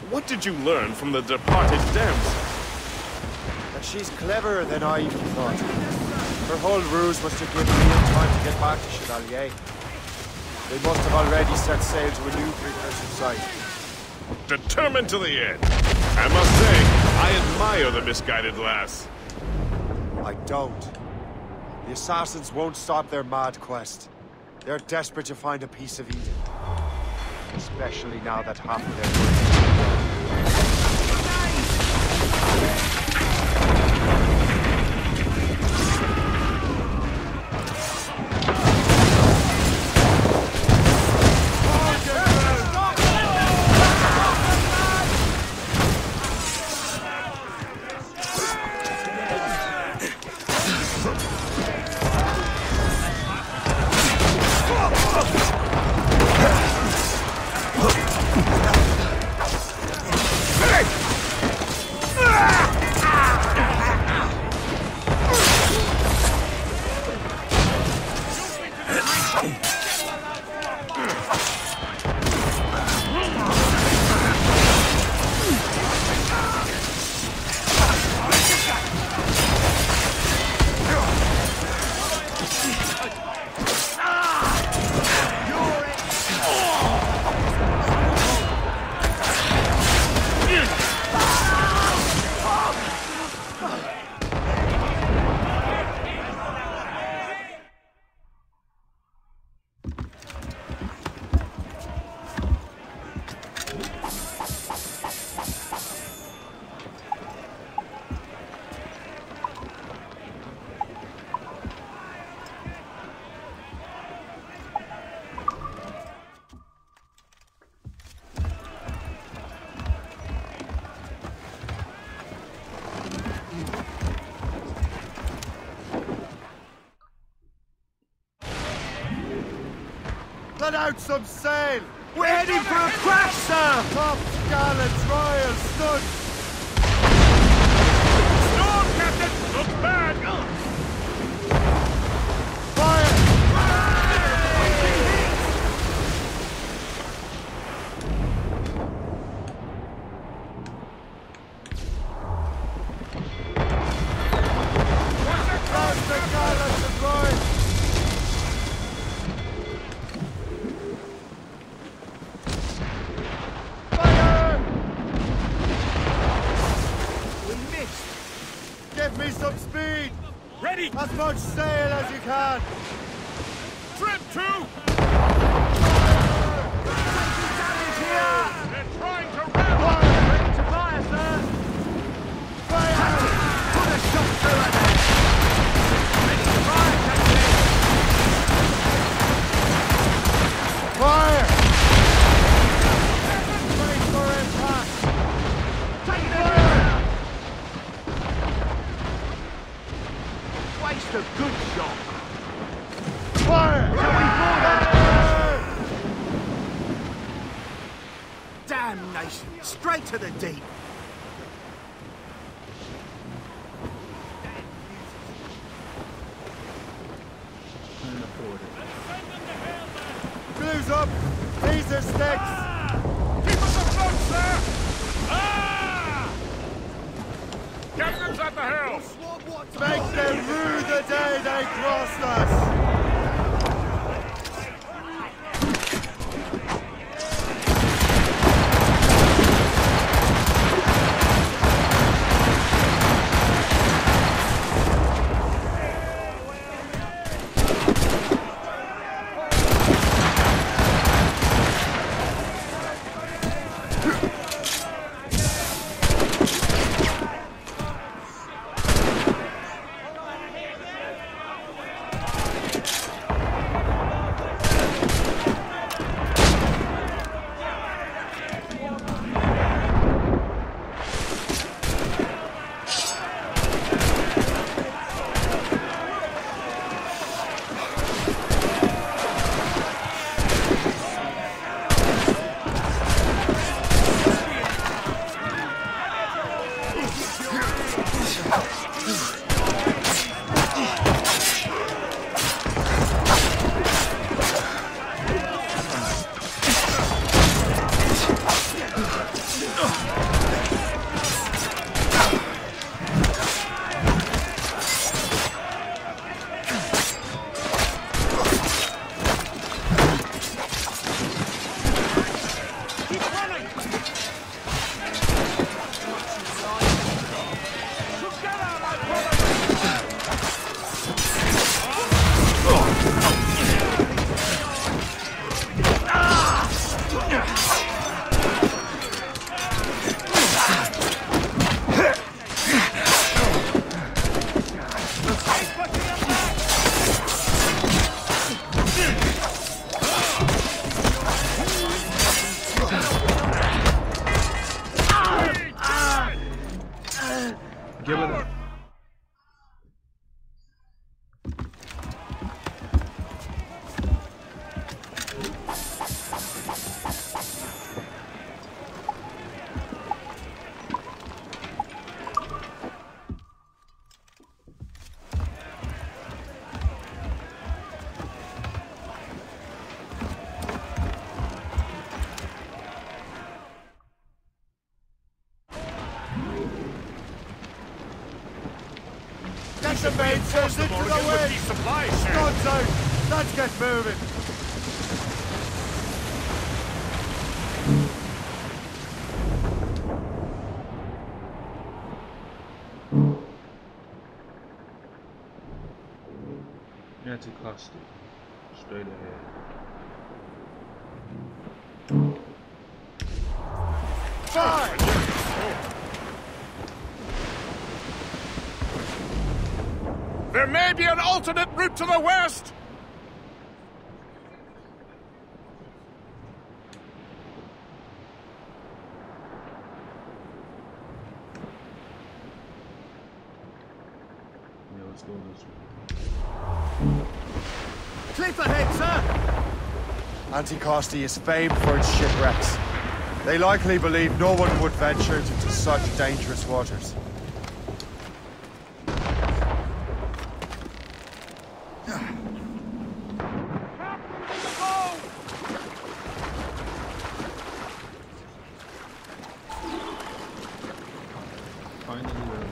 what did you learn from the departed damsel? That she's cleverer than I even thought. Her whole ruse was to give Neil time to get back to Chevalier. They must have already set sail to a new precursor site. Determined to the end. I must say, I admire the misguided lass. I don't. The assassins won't stop their mad quest. They're desperate to find a piece of Eden. Especially now that half of their... Let out some sail! We're heading for a crash, sir! Top gallants, royal stud! get moving. Anticosti, straight ahead. Fire! There may be an alternate route to the west! Costa is famed for its shipwrecks. They likely believed no one would venture into such dangerous waters. Finally,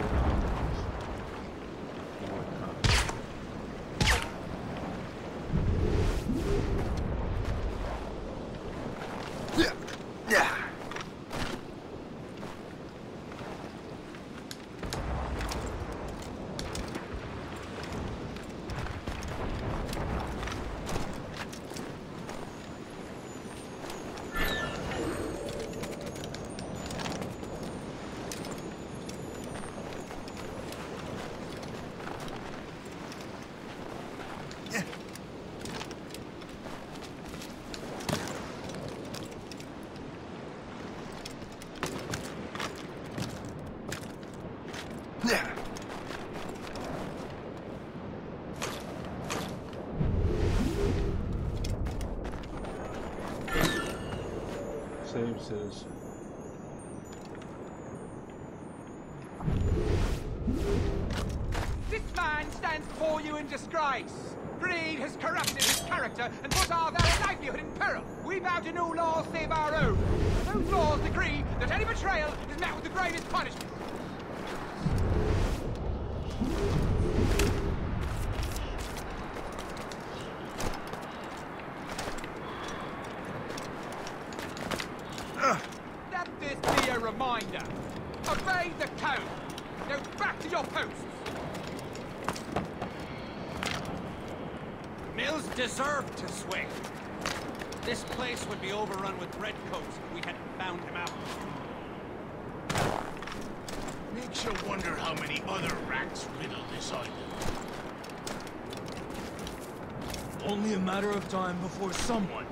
character and put our very livelihood in peril. We bow to no laws save our own. Those laws decree that any betrayal is met with the greatest punishment. Let this be a reminder. Obey the code. Now back to your posts. Mills deserved to swing. This place would be overrun with redcoats if we hadn't found him out. Makes you wonder how many other rats riddle this island. Only a matter of time before someone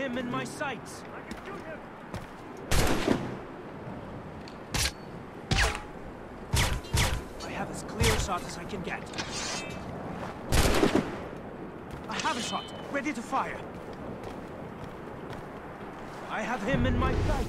him in my sights. I have as clear a shot as I can get. I have a shot, ready to fire. I have him in my sight.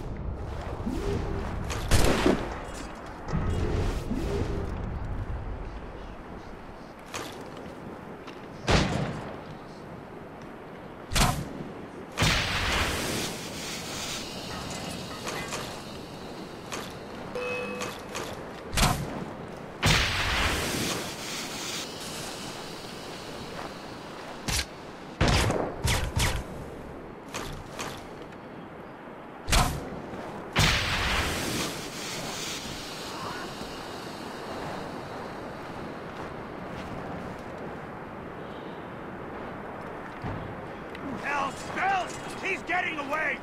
Hell, Spells! He's getting away!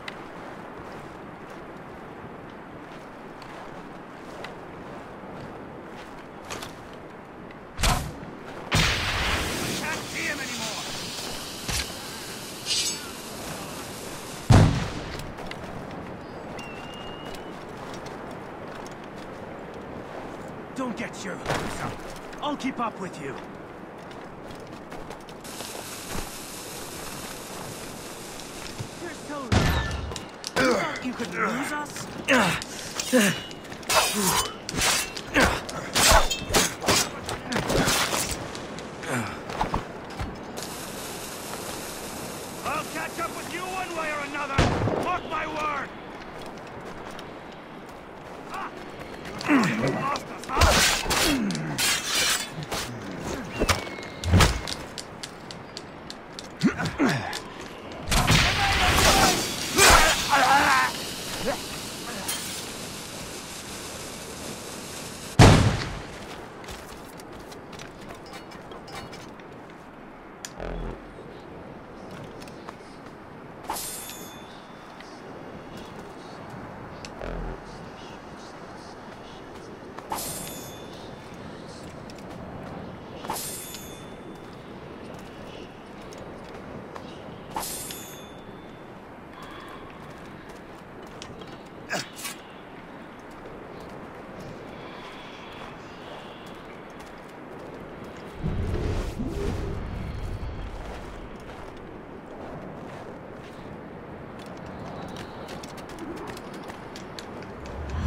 I can't see him anymore! Don't get hopes up. I'll keep up with you. You're so. You could lose us? I'll catch up with you one way or another. Mark my word. Ah, you lost us, huh?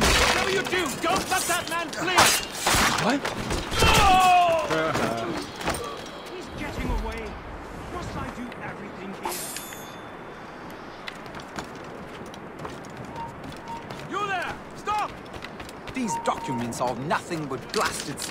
Whatever you do, don't let that man flee! What? Oh! He's getting away. Must I do everything here? You there! Stop! These are nothing but blasted.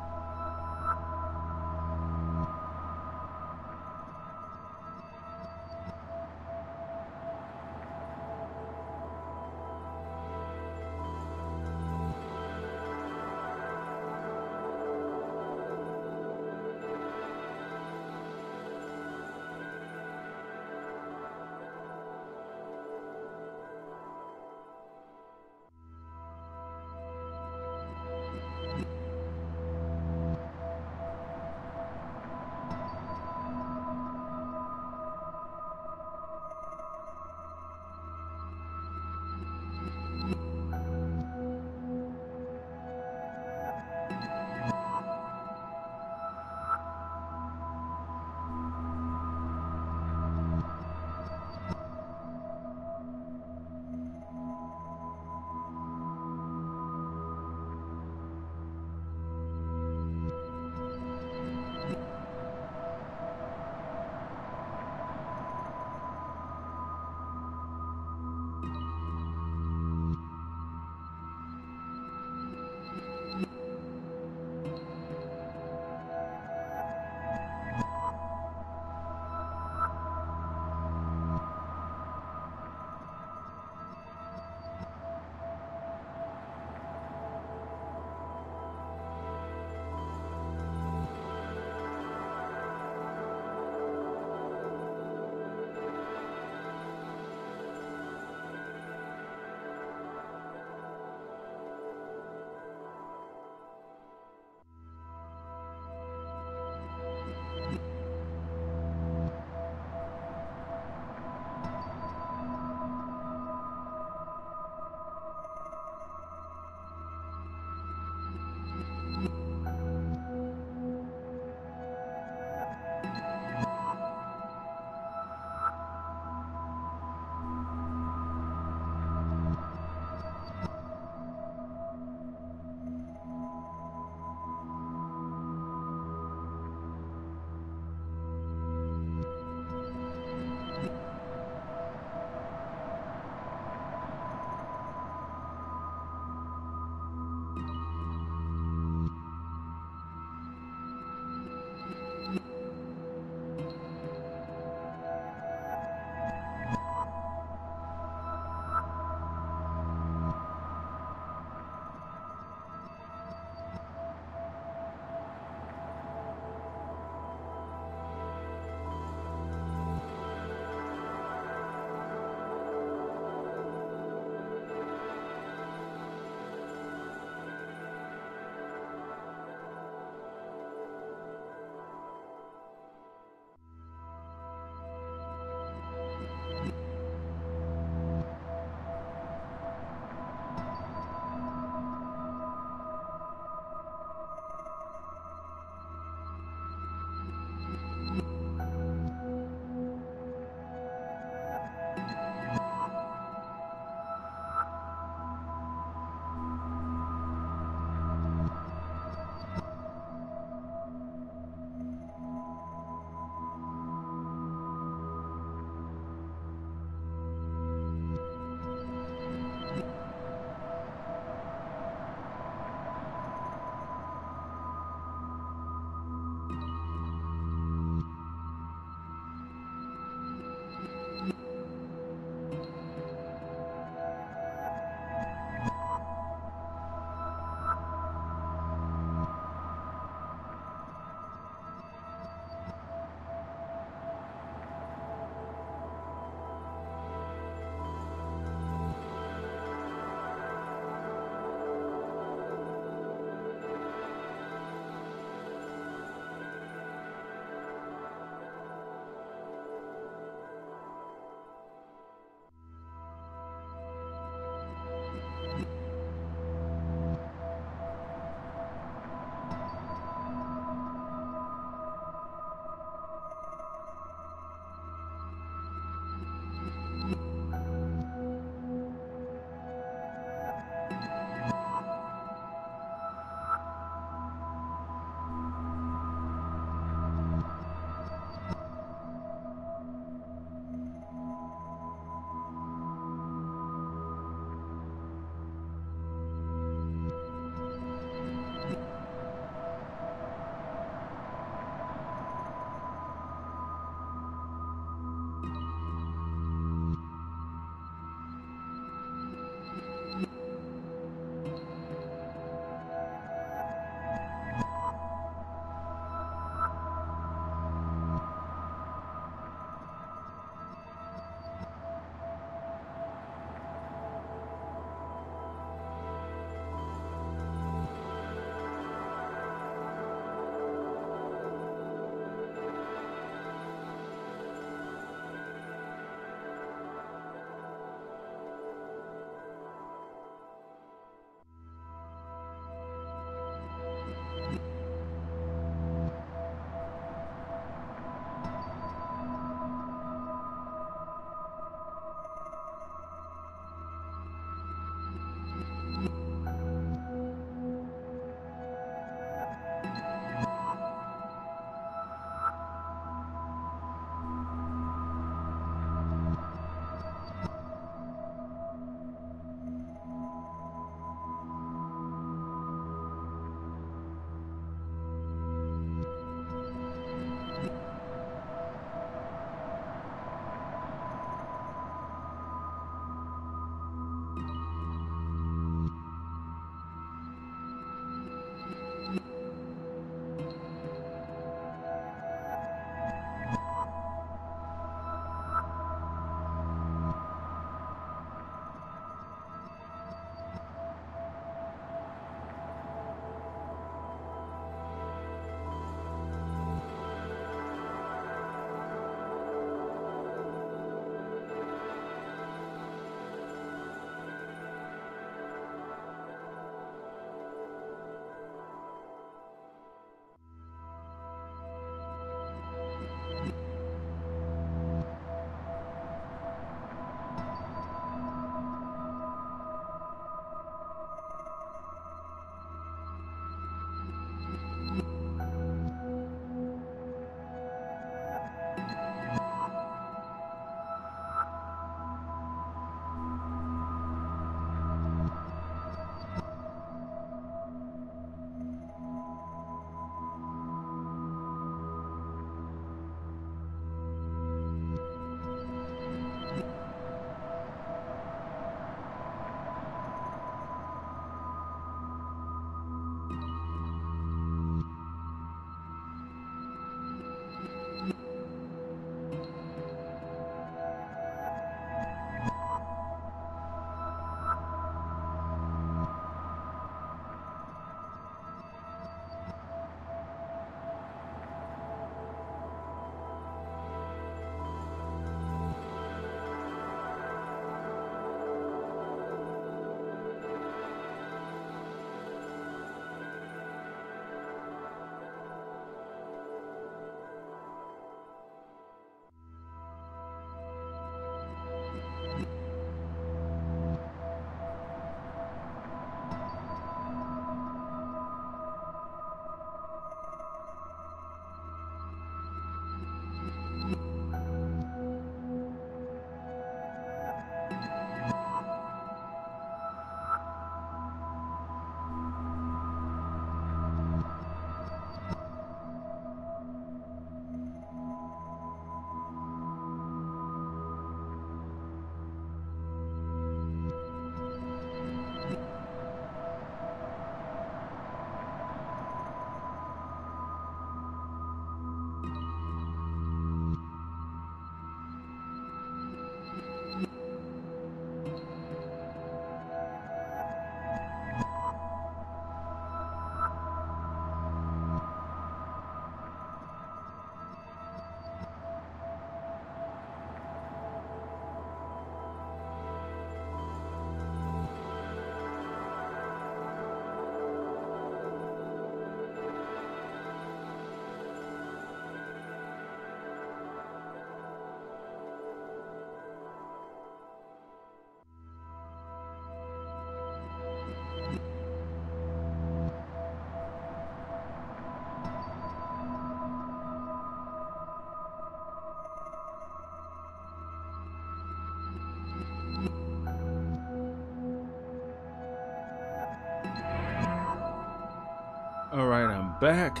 Alright, I'm back.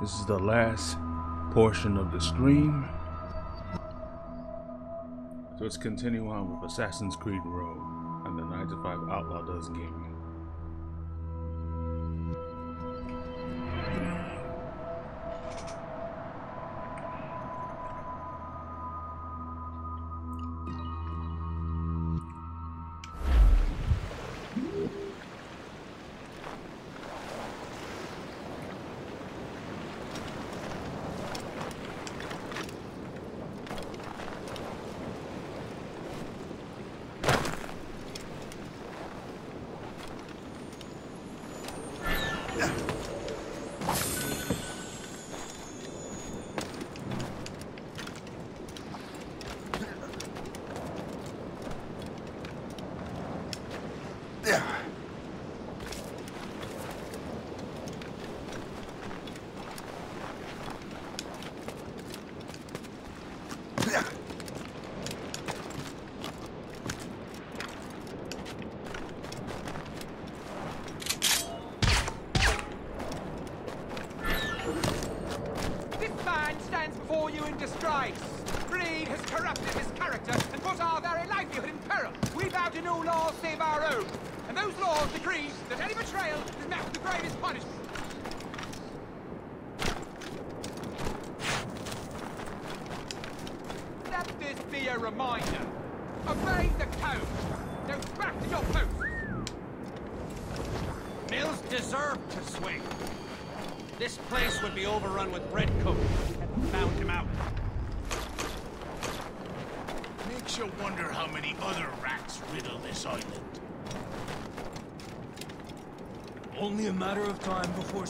This is the last portion of the stream. So let's continue on with Assassin's Creed Rogue and the 9 to 5 Outlaw Does Gaming.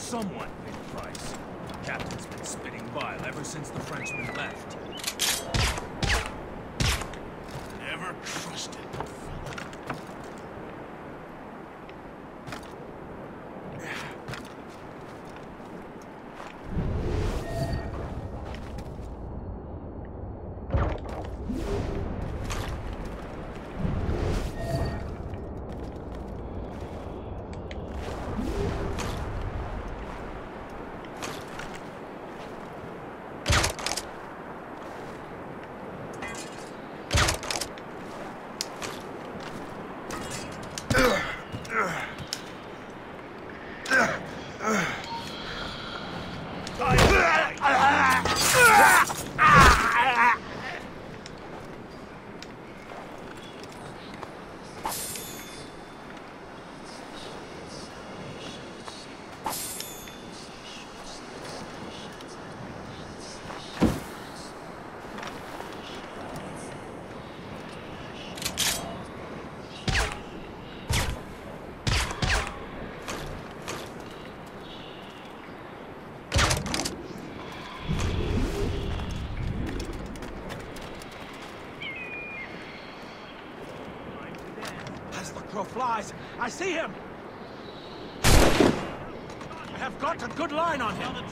someone. flies. I see him! I have got a good line on him!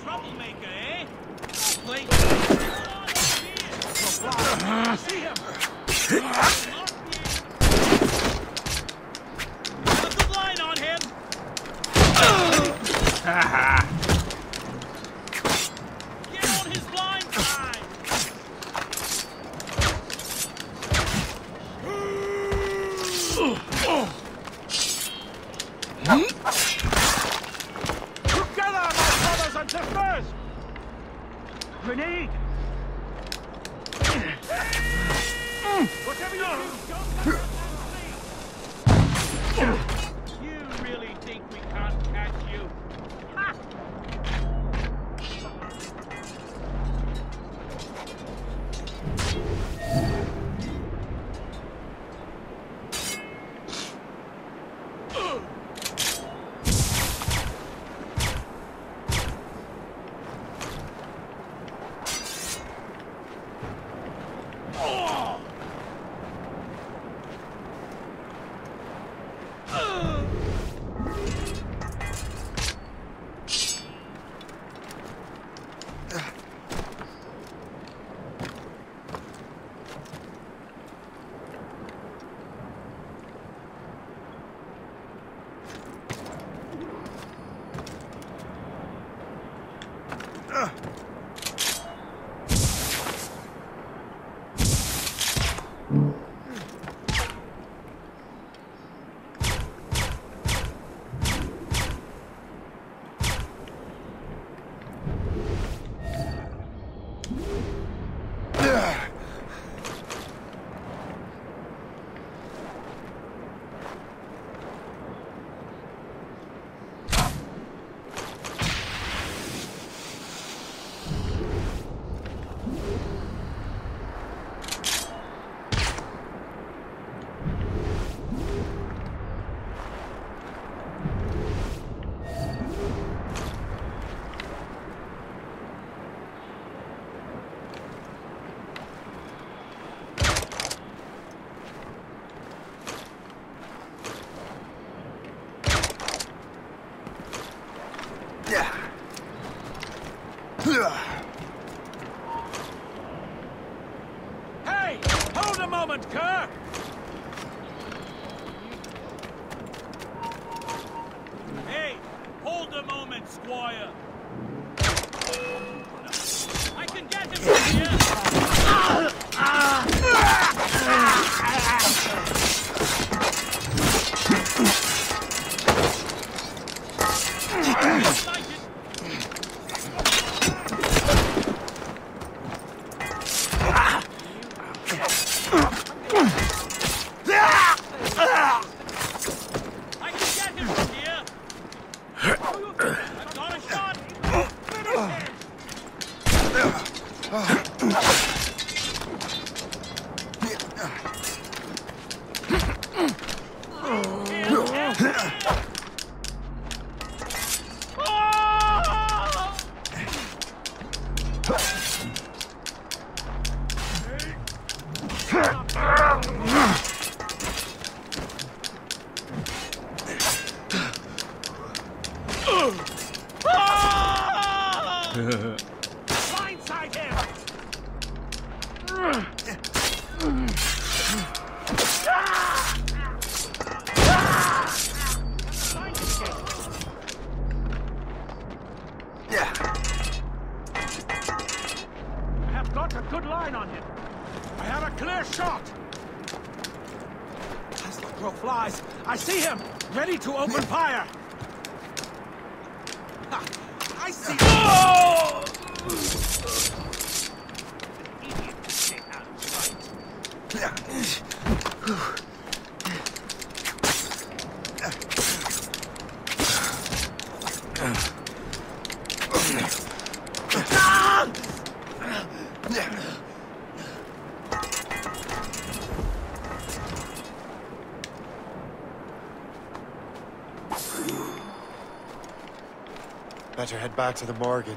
Better head back to the Morrigan.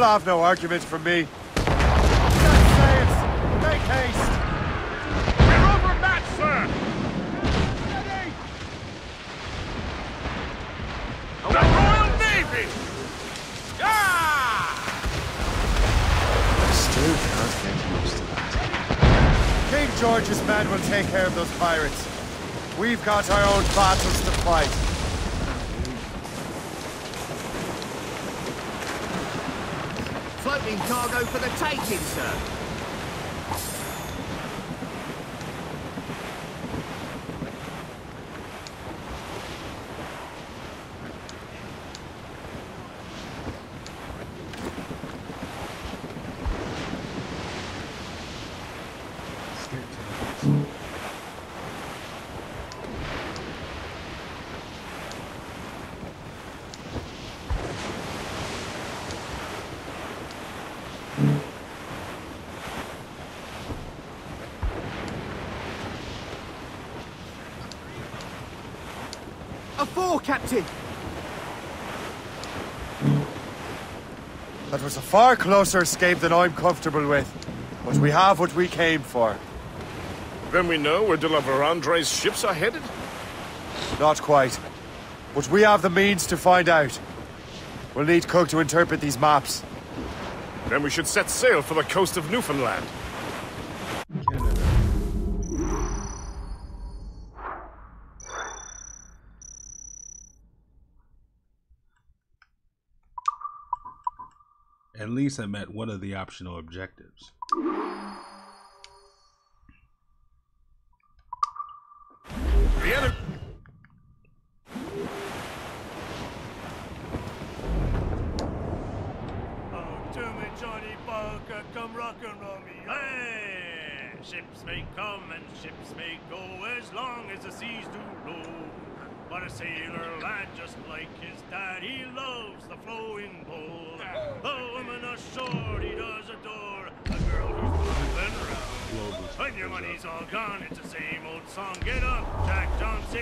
You'll have no arguments from me. Make haste. We're overmatched, sir. Ready. The Royal Navy! Still can't get used to that. King George's men will take care of those pirates. We've got our own battles to fight. for the taking, sir. Was a far closer escape than I'm comfortable with. But we have what we came for. Then we know where De La Vérendrye's ships are headed? Not quite. But we have the means to find out. We'll need Cook to interpret these maps. Then we should set sail for the coast of Newfoundland. Least I met one of the optional objectives. The enemy... Oh, to me, Johnny Bowker, come rock and roll me. Hey! Ships may come and ships may go as long as the seas do roll. But a sailor lad just like his dad, he loves the flowing bowl. The woman a sword he does adore, a girl who's moving around. When your money's all gone, it's the same old song. Get up, Jack Johnson.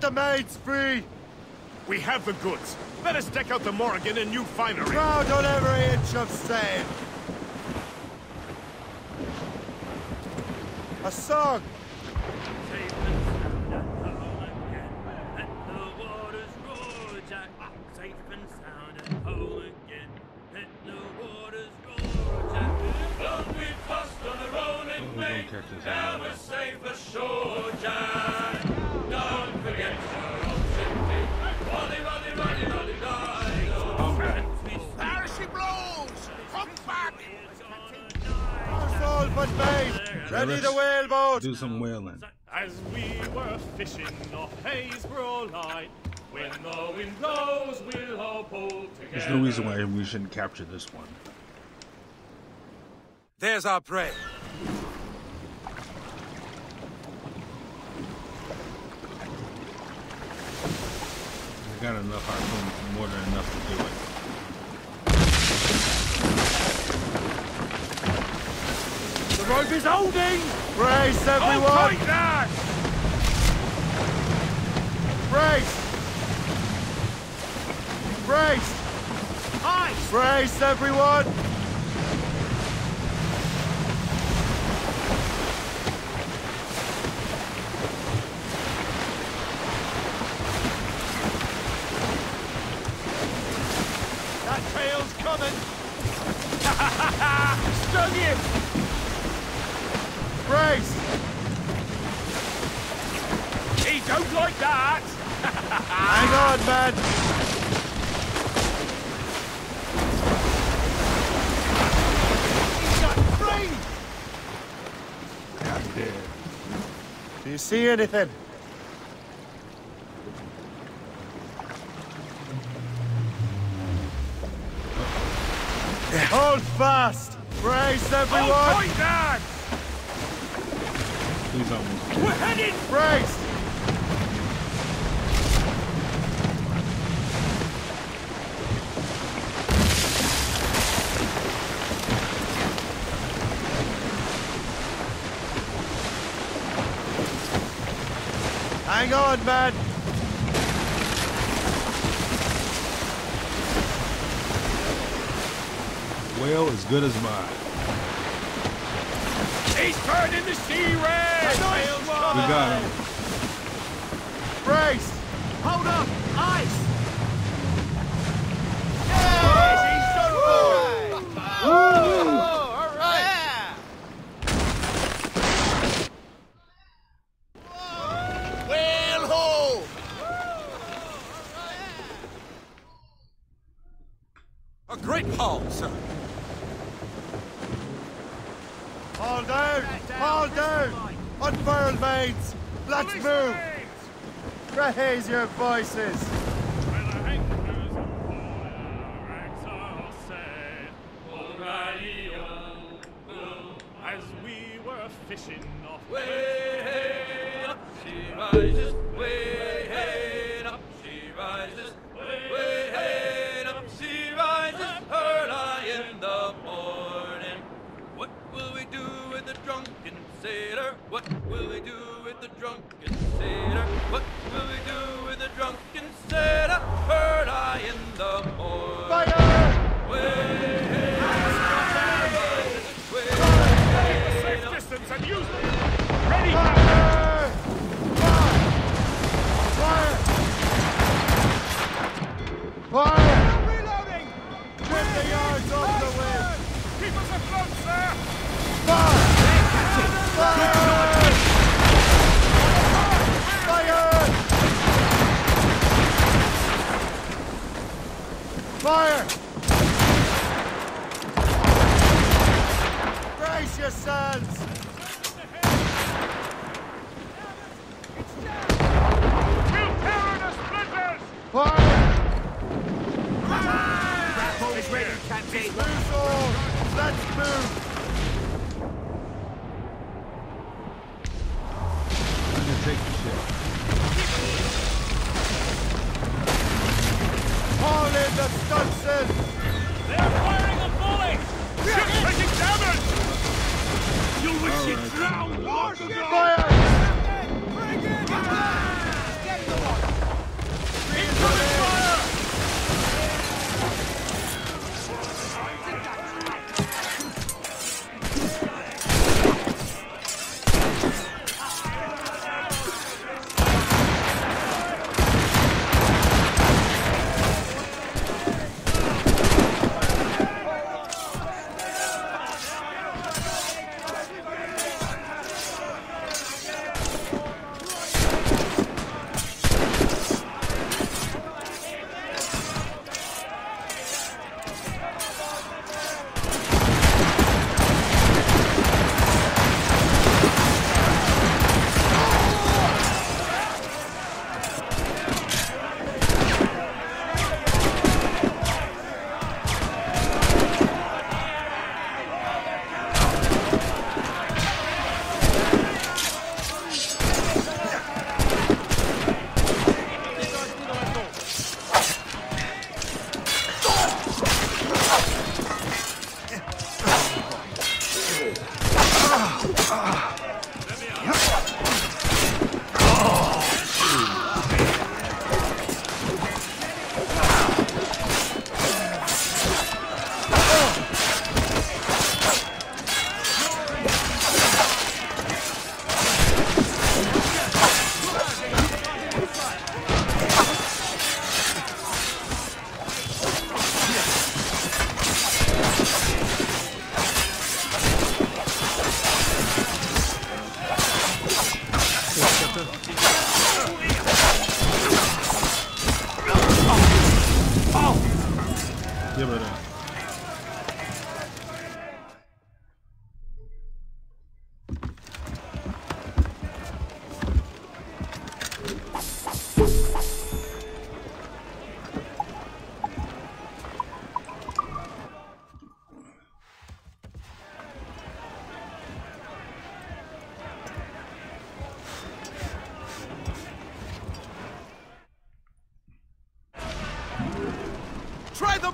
The maids free! We have the goods. Let us deck out the Morrigan in new finery. Crowd on every inch of sail! A song! Shouldn't capture this one. There's our prey. We got enough harpoons, more than enough to do it. The rope is holding! Brace, everyone! Oh, take that! Brace! Brace! Ice! Brace, everyone! That tail's coming! Stung him! Brace! He don't like that! Hang on, man! He's got free! Do you see anything? Hold fast! Brace, everyone! Hold tight, Dad! He's almost We're heading! Brace! Hang on, man! well as good as mine. He's burning the sea red! We got him. Brace! Hold up! Ice! Yes, he's done Well, ho! A great haul, sir. Haul down! Haul down! Unfurled mains! Let's move! Raise your voices! As we were fishing off Way up, she rises. Way the morning. What will we do with the drunken sailor? What will we do with the drunken sailor? What will we do with the drunken sailor? Early in the morning. Fire! Way Safe distance and use it! Ready! Fire! Fire! Fire! Reloading! Trim the yards off the wind! Keep us afloat, sir! Fire! Fire! Fire! Brace yourselves! We'll tear her to splinters! Fire! Grapple is ready, Captain. Loose all! Let's move! I'm gonna take the ship. Haul in the stunsail! They're firing a volley! Ship taking damage! You wish you Alright. drowned long ago! Fire! Incoming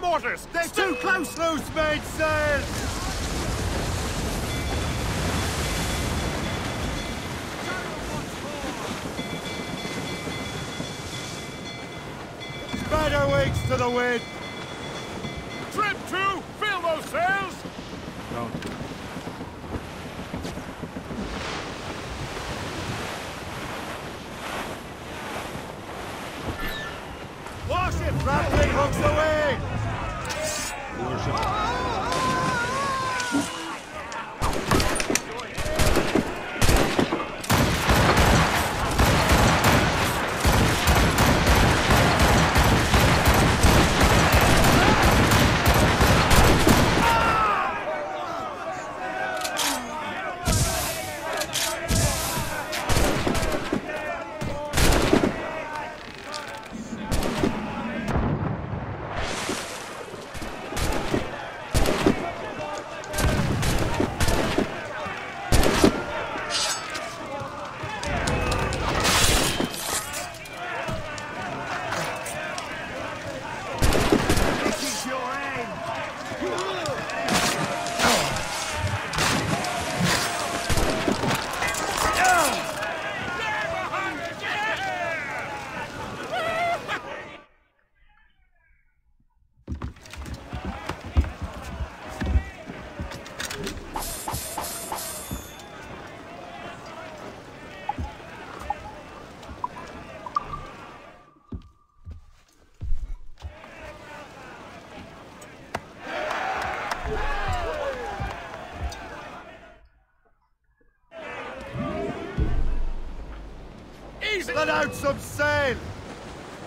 mortars! They're too close! Loose made sail! Spider wings to the wind! out some sail!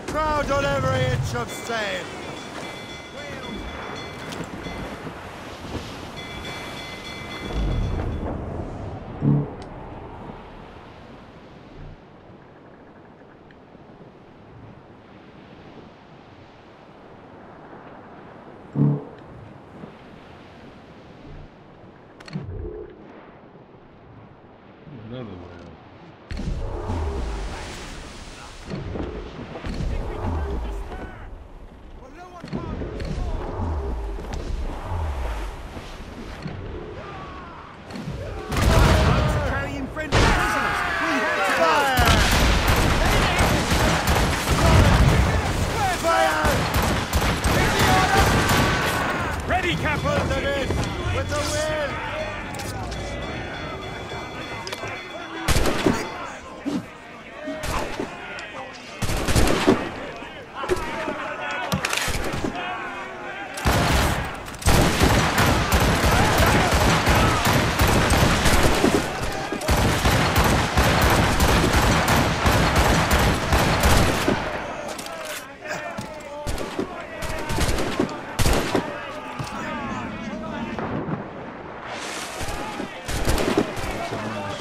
proud on every inch of sail!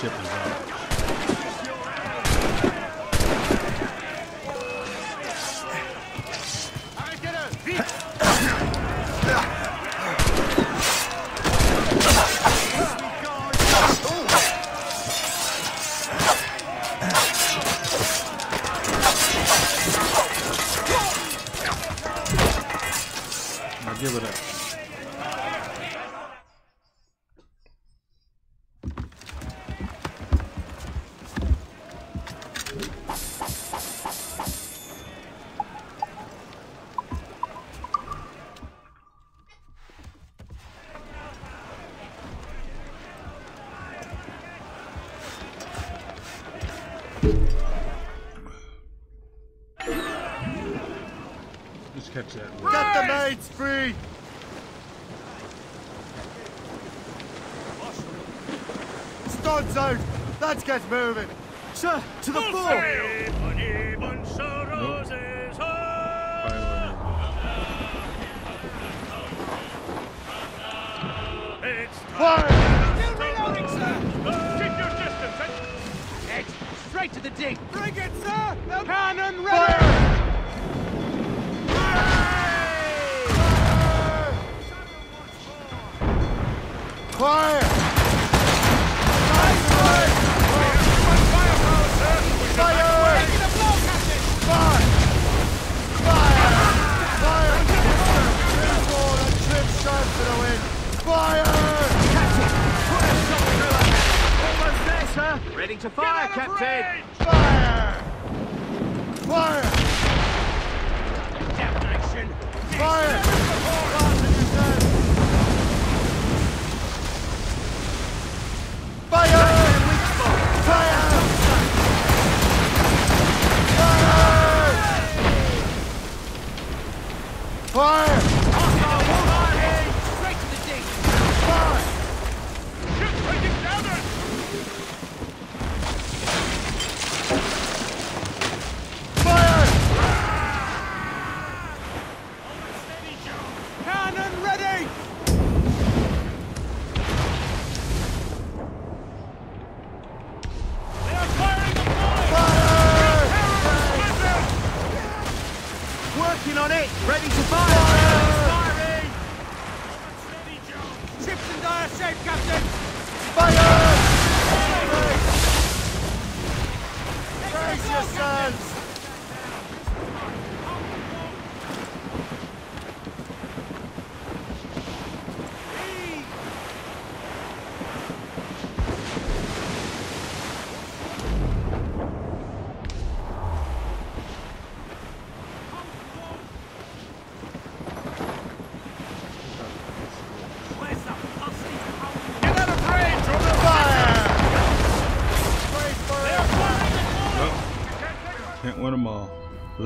ship is up. free! Start zone! Let's get moving! Sir, to the floor! Fire! Fire! Ready to fire, Captain. Fire! Fire! Damnation! Fire! Fire!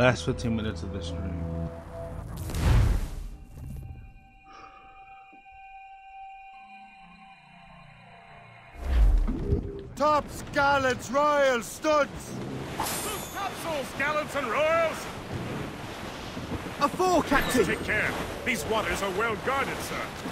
Last 15 minutes of the stream. Tops, gallants, royals, studs! Topsails, gallants, and royals! A four, Captain! Take care. These waters are well guarded, sir.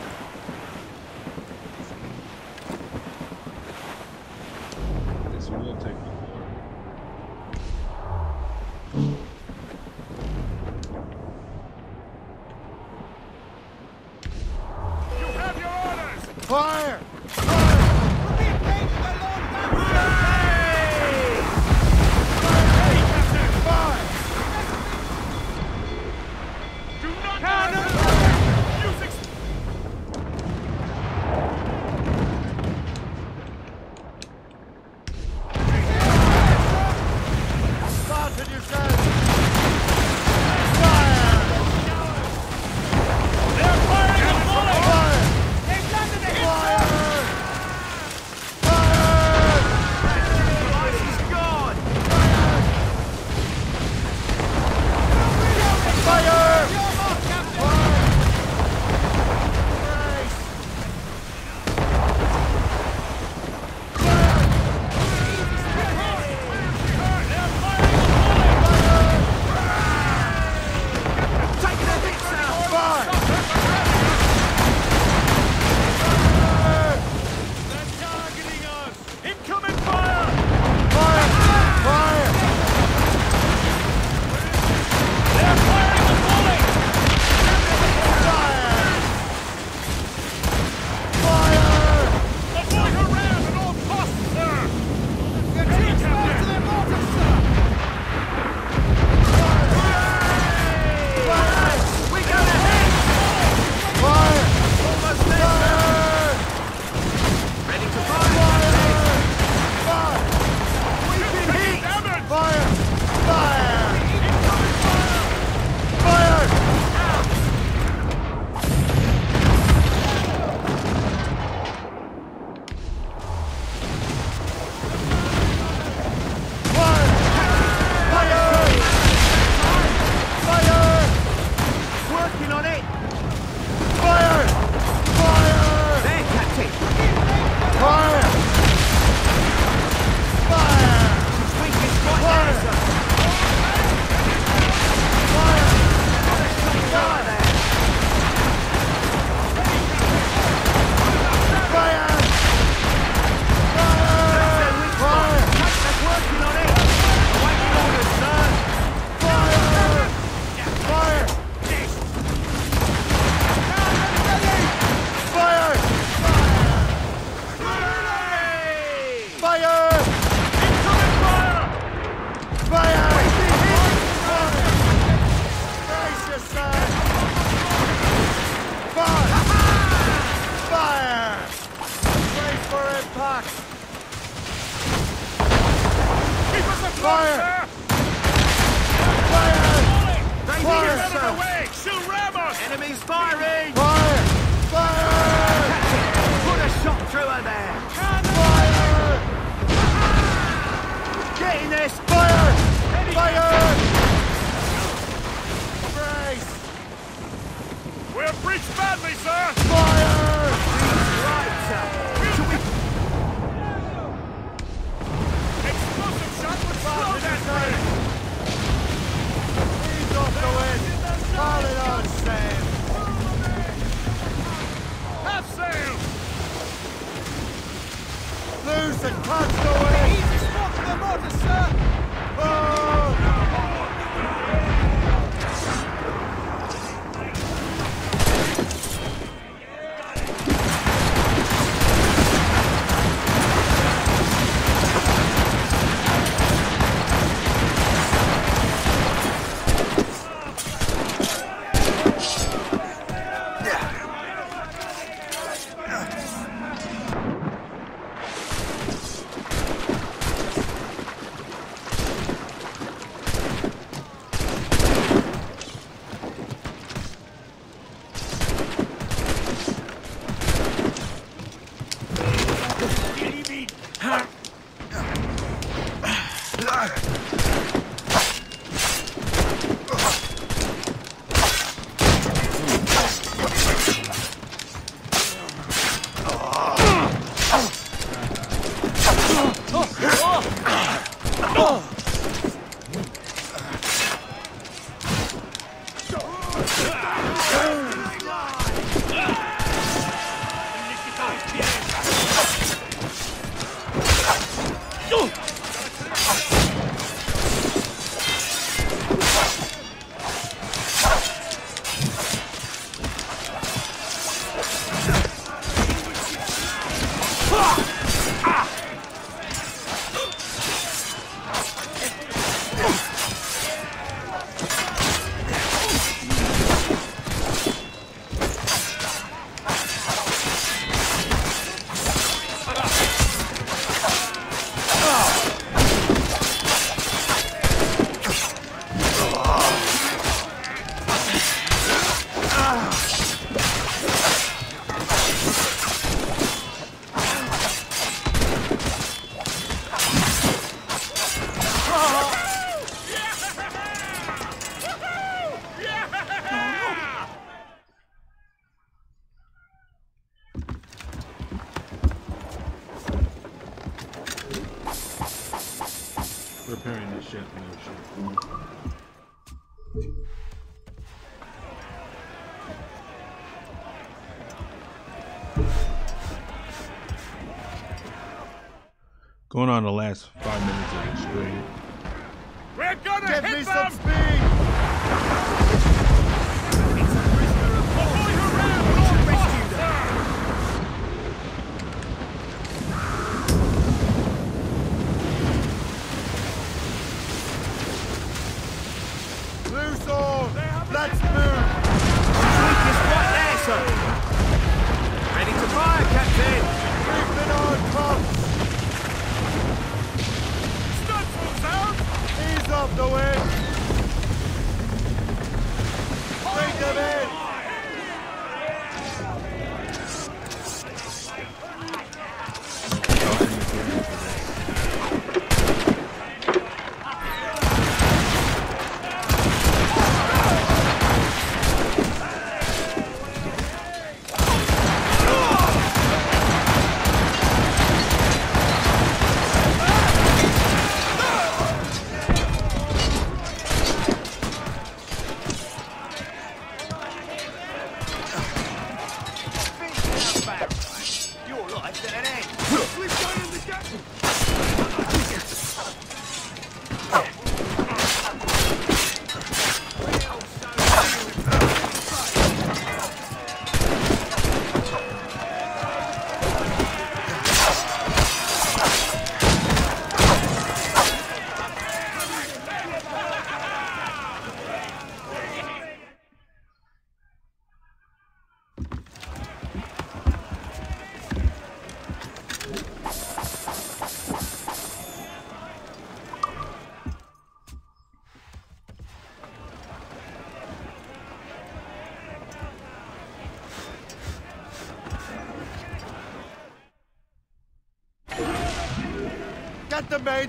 going on the last five minutes of the stream.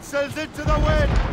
sails into the wind!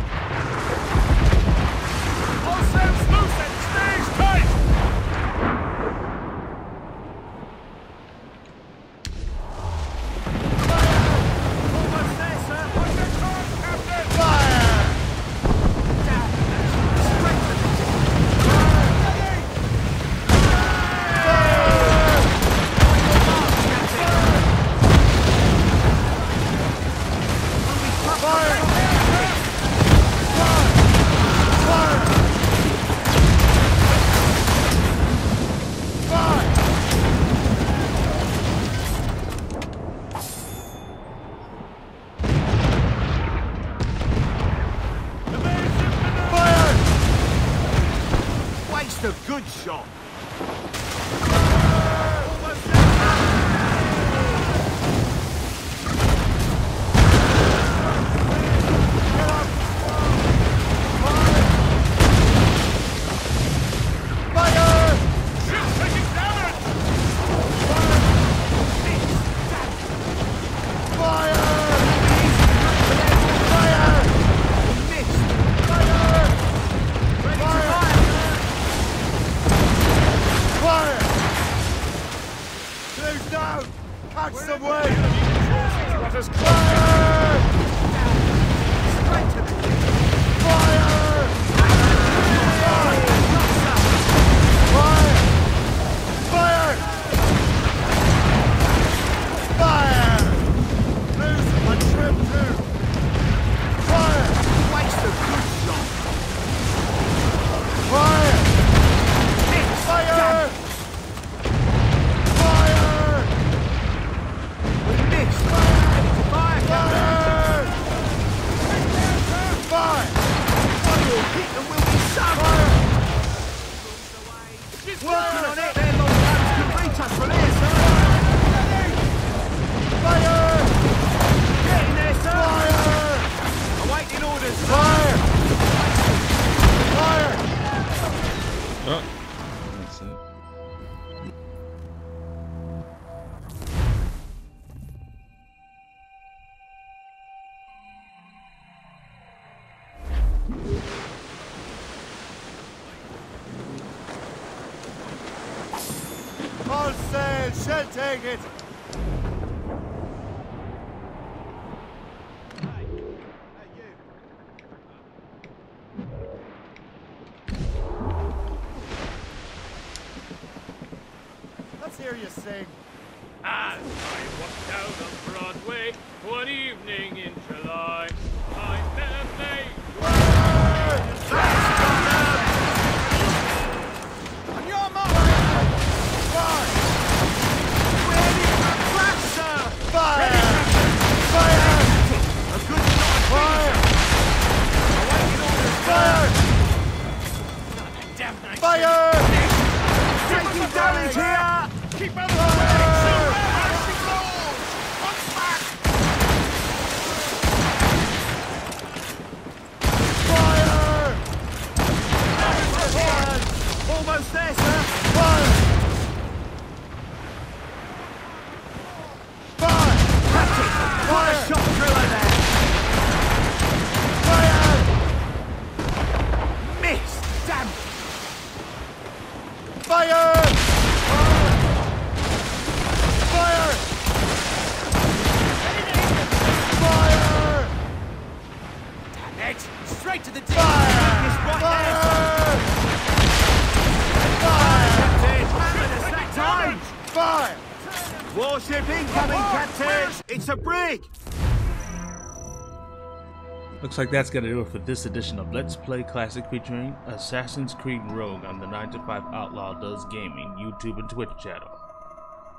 Looks like that's gonna do it for this edition of Let's Play Classic featuring Assassin's Creed Rogue on the 9 to 5 Outlaw Does Gaming YouTube and Twitch channel.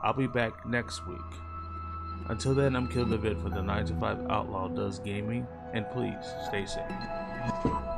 I'll be back next week. Until then, I'm Kill the Vid for the 9 to 5 Outlaw Does Gaming, and please stay safe.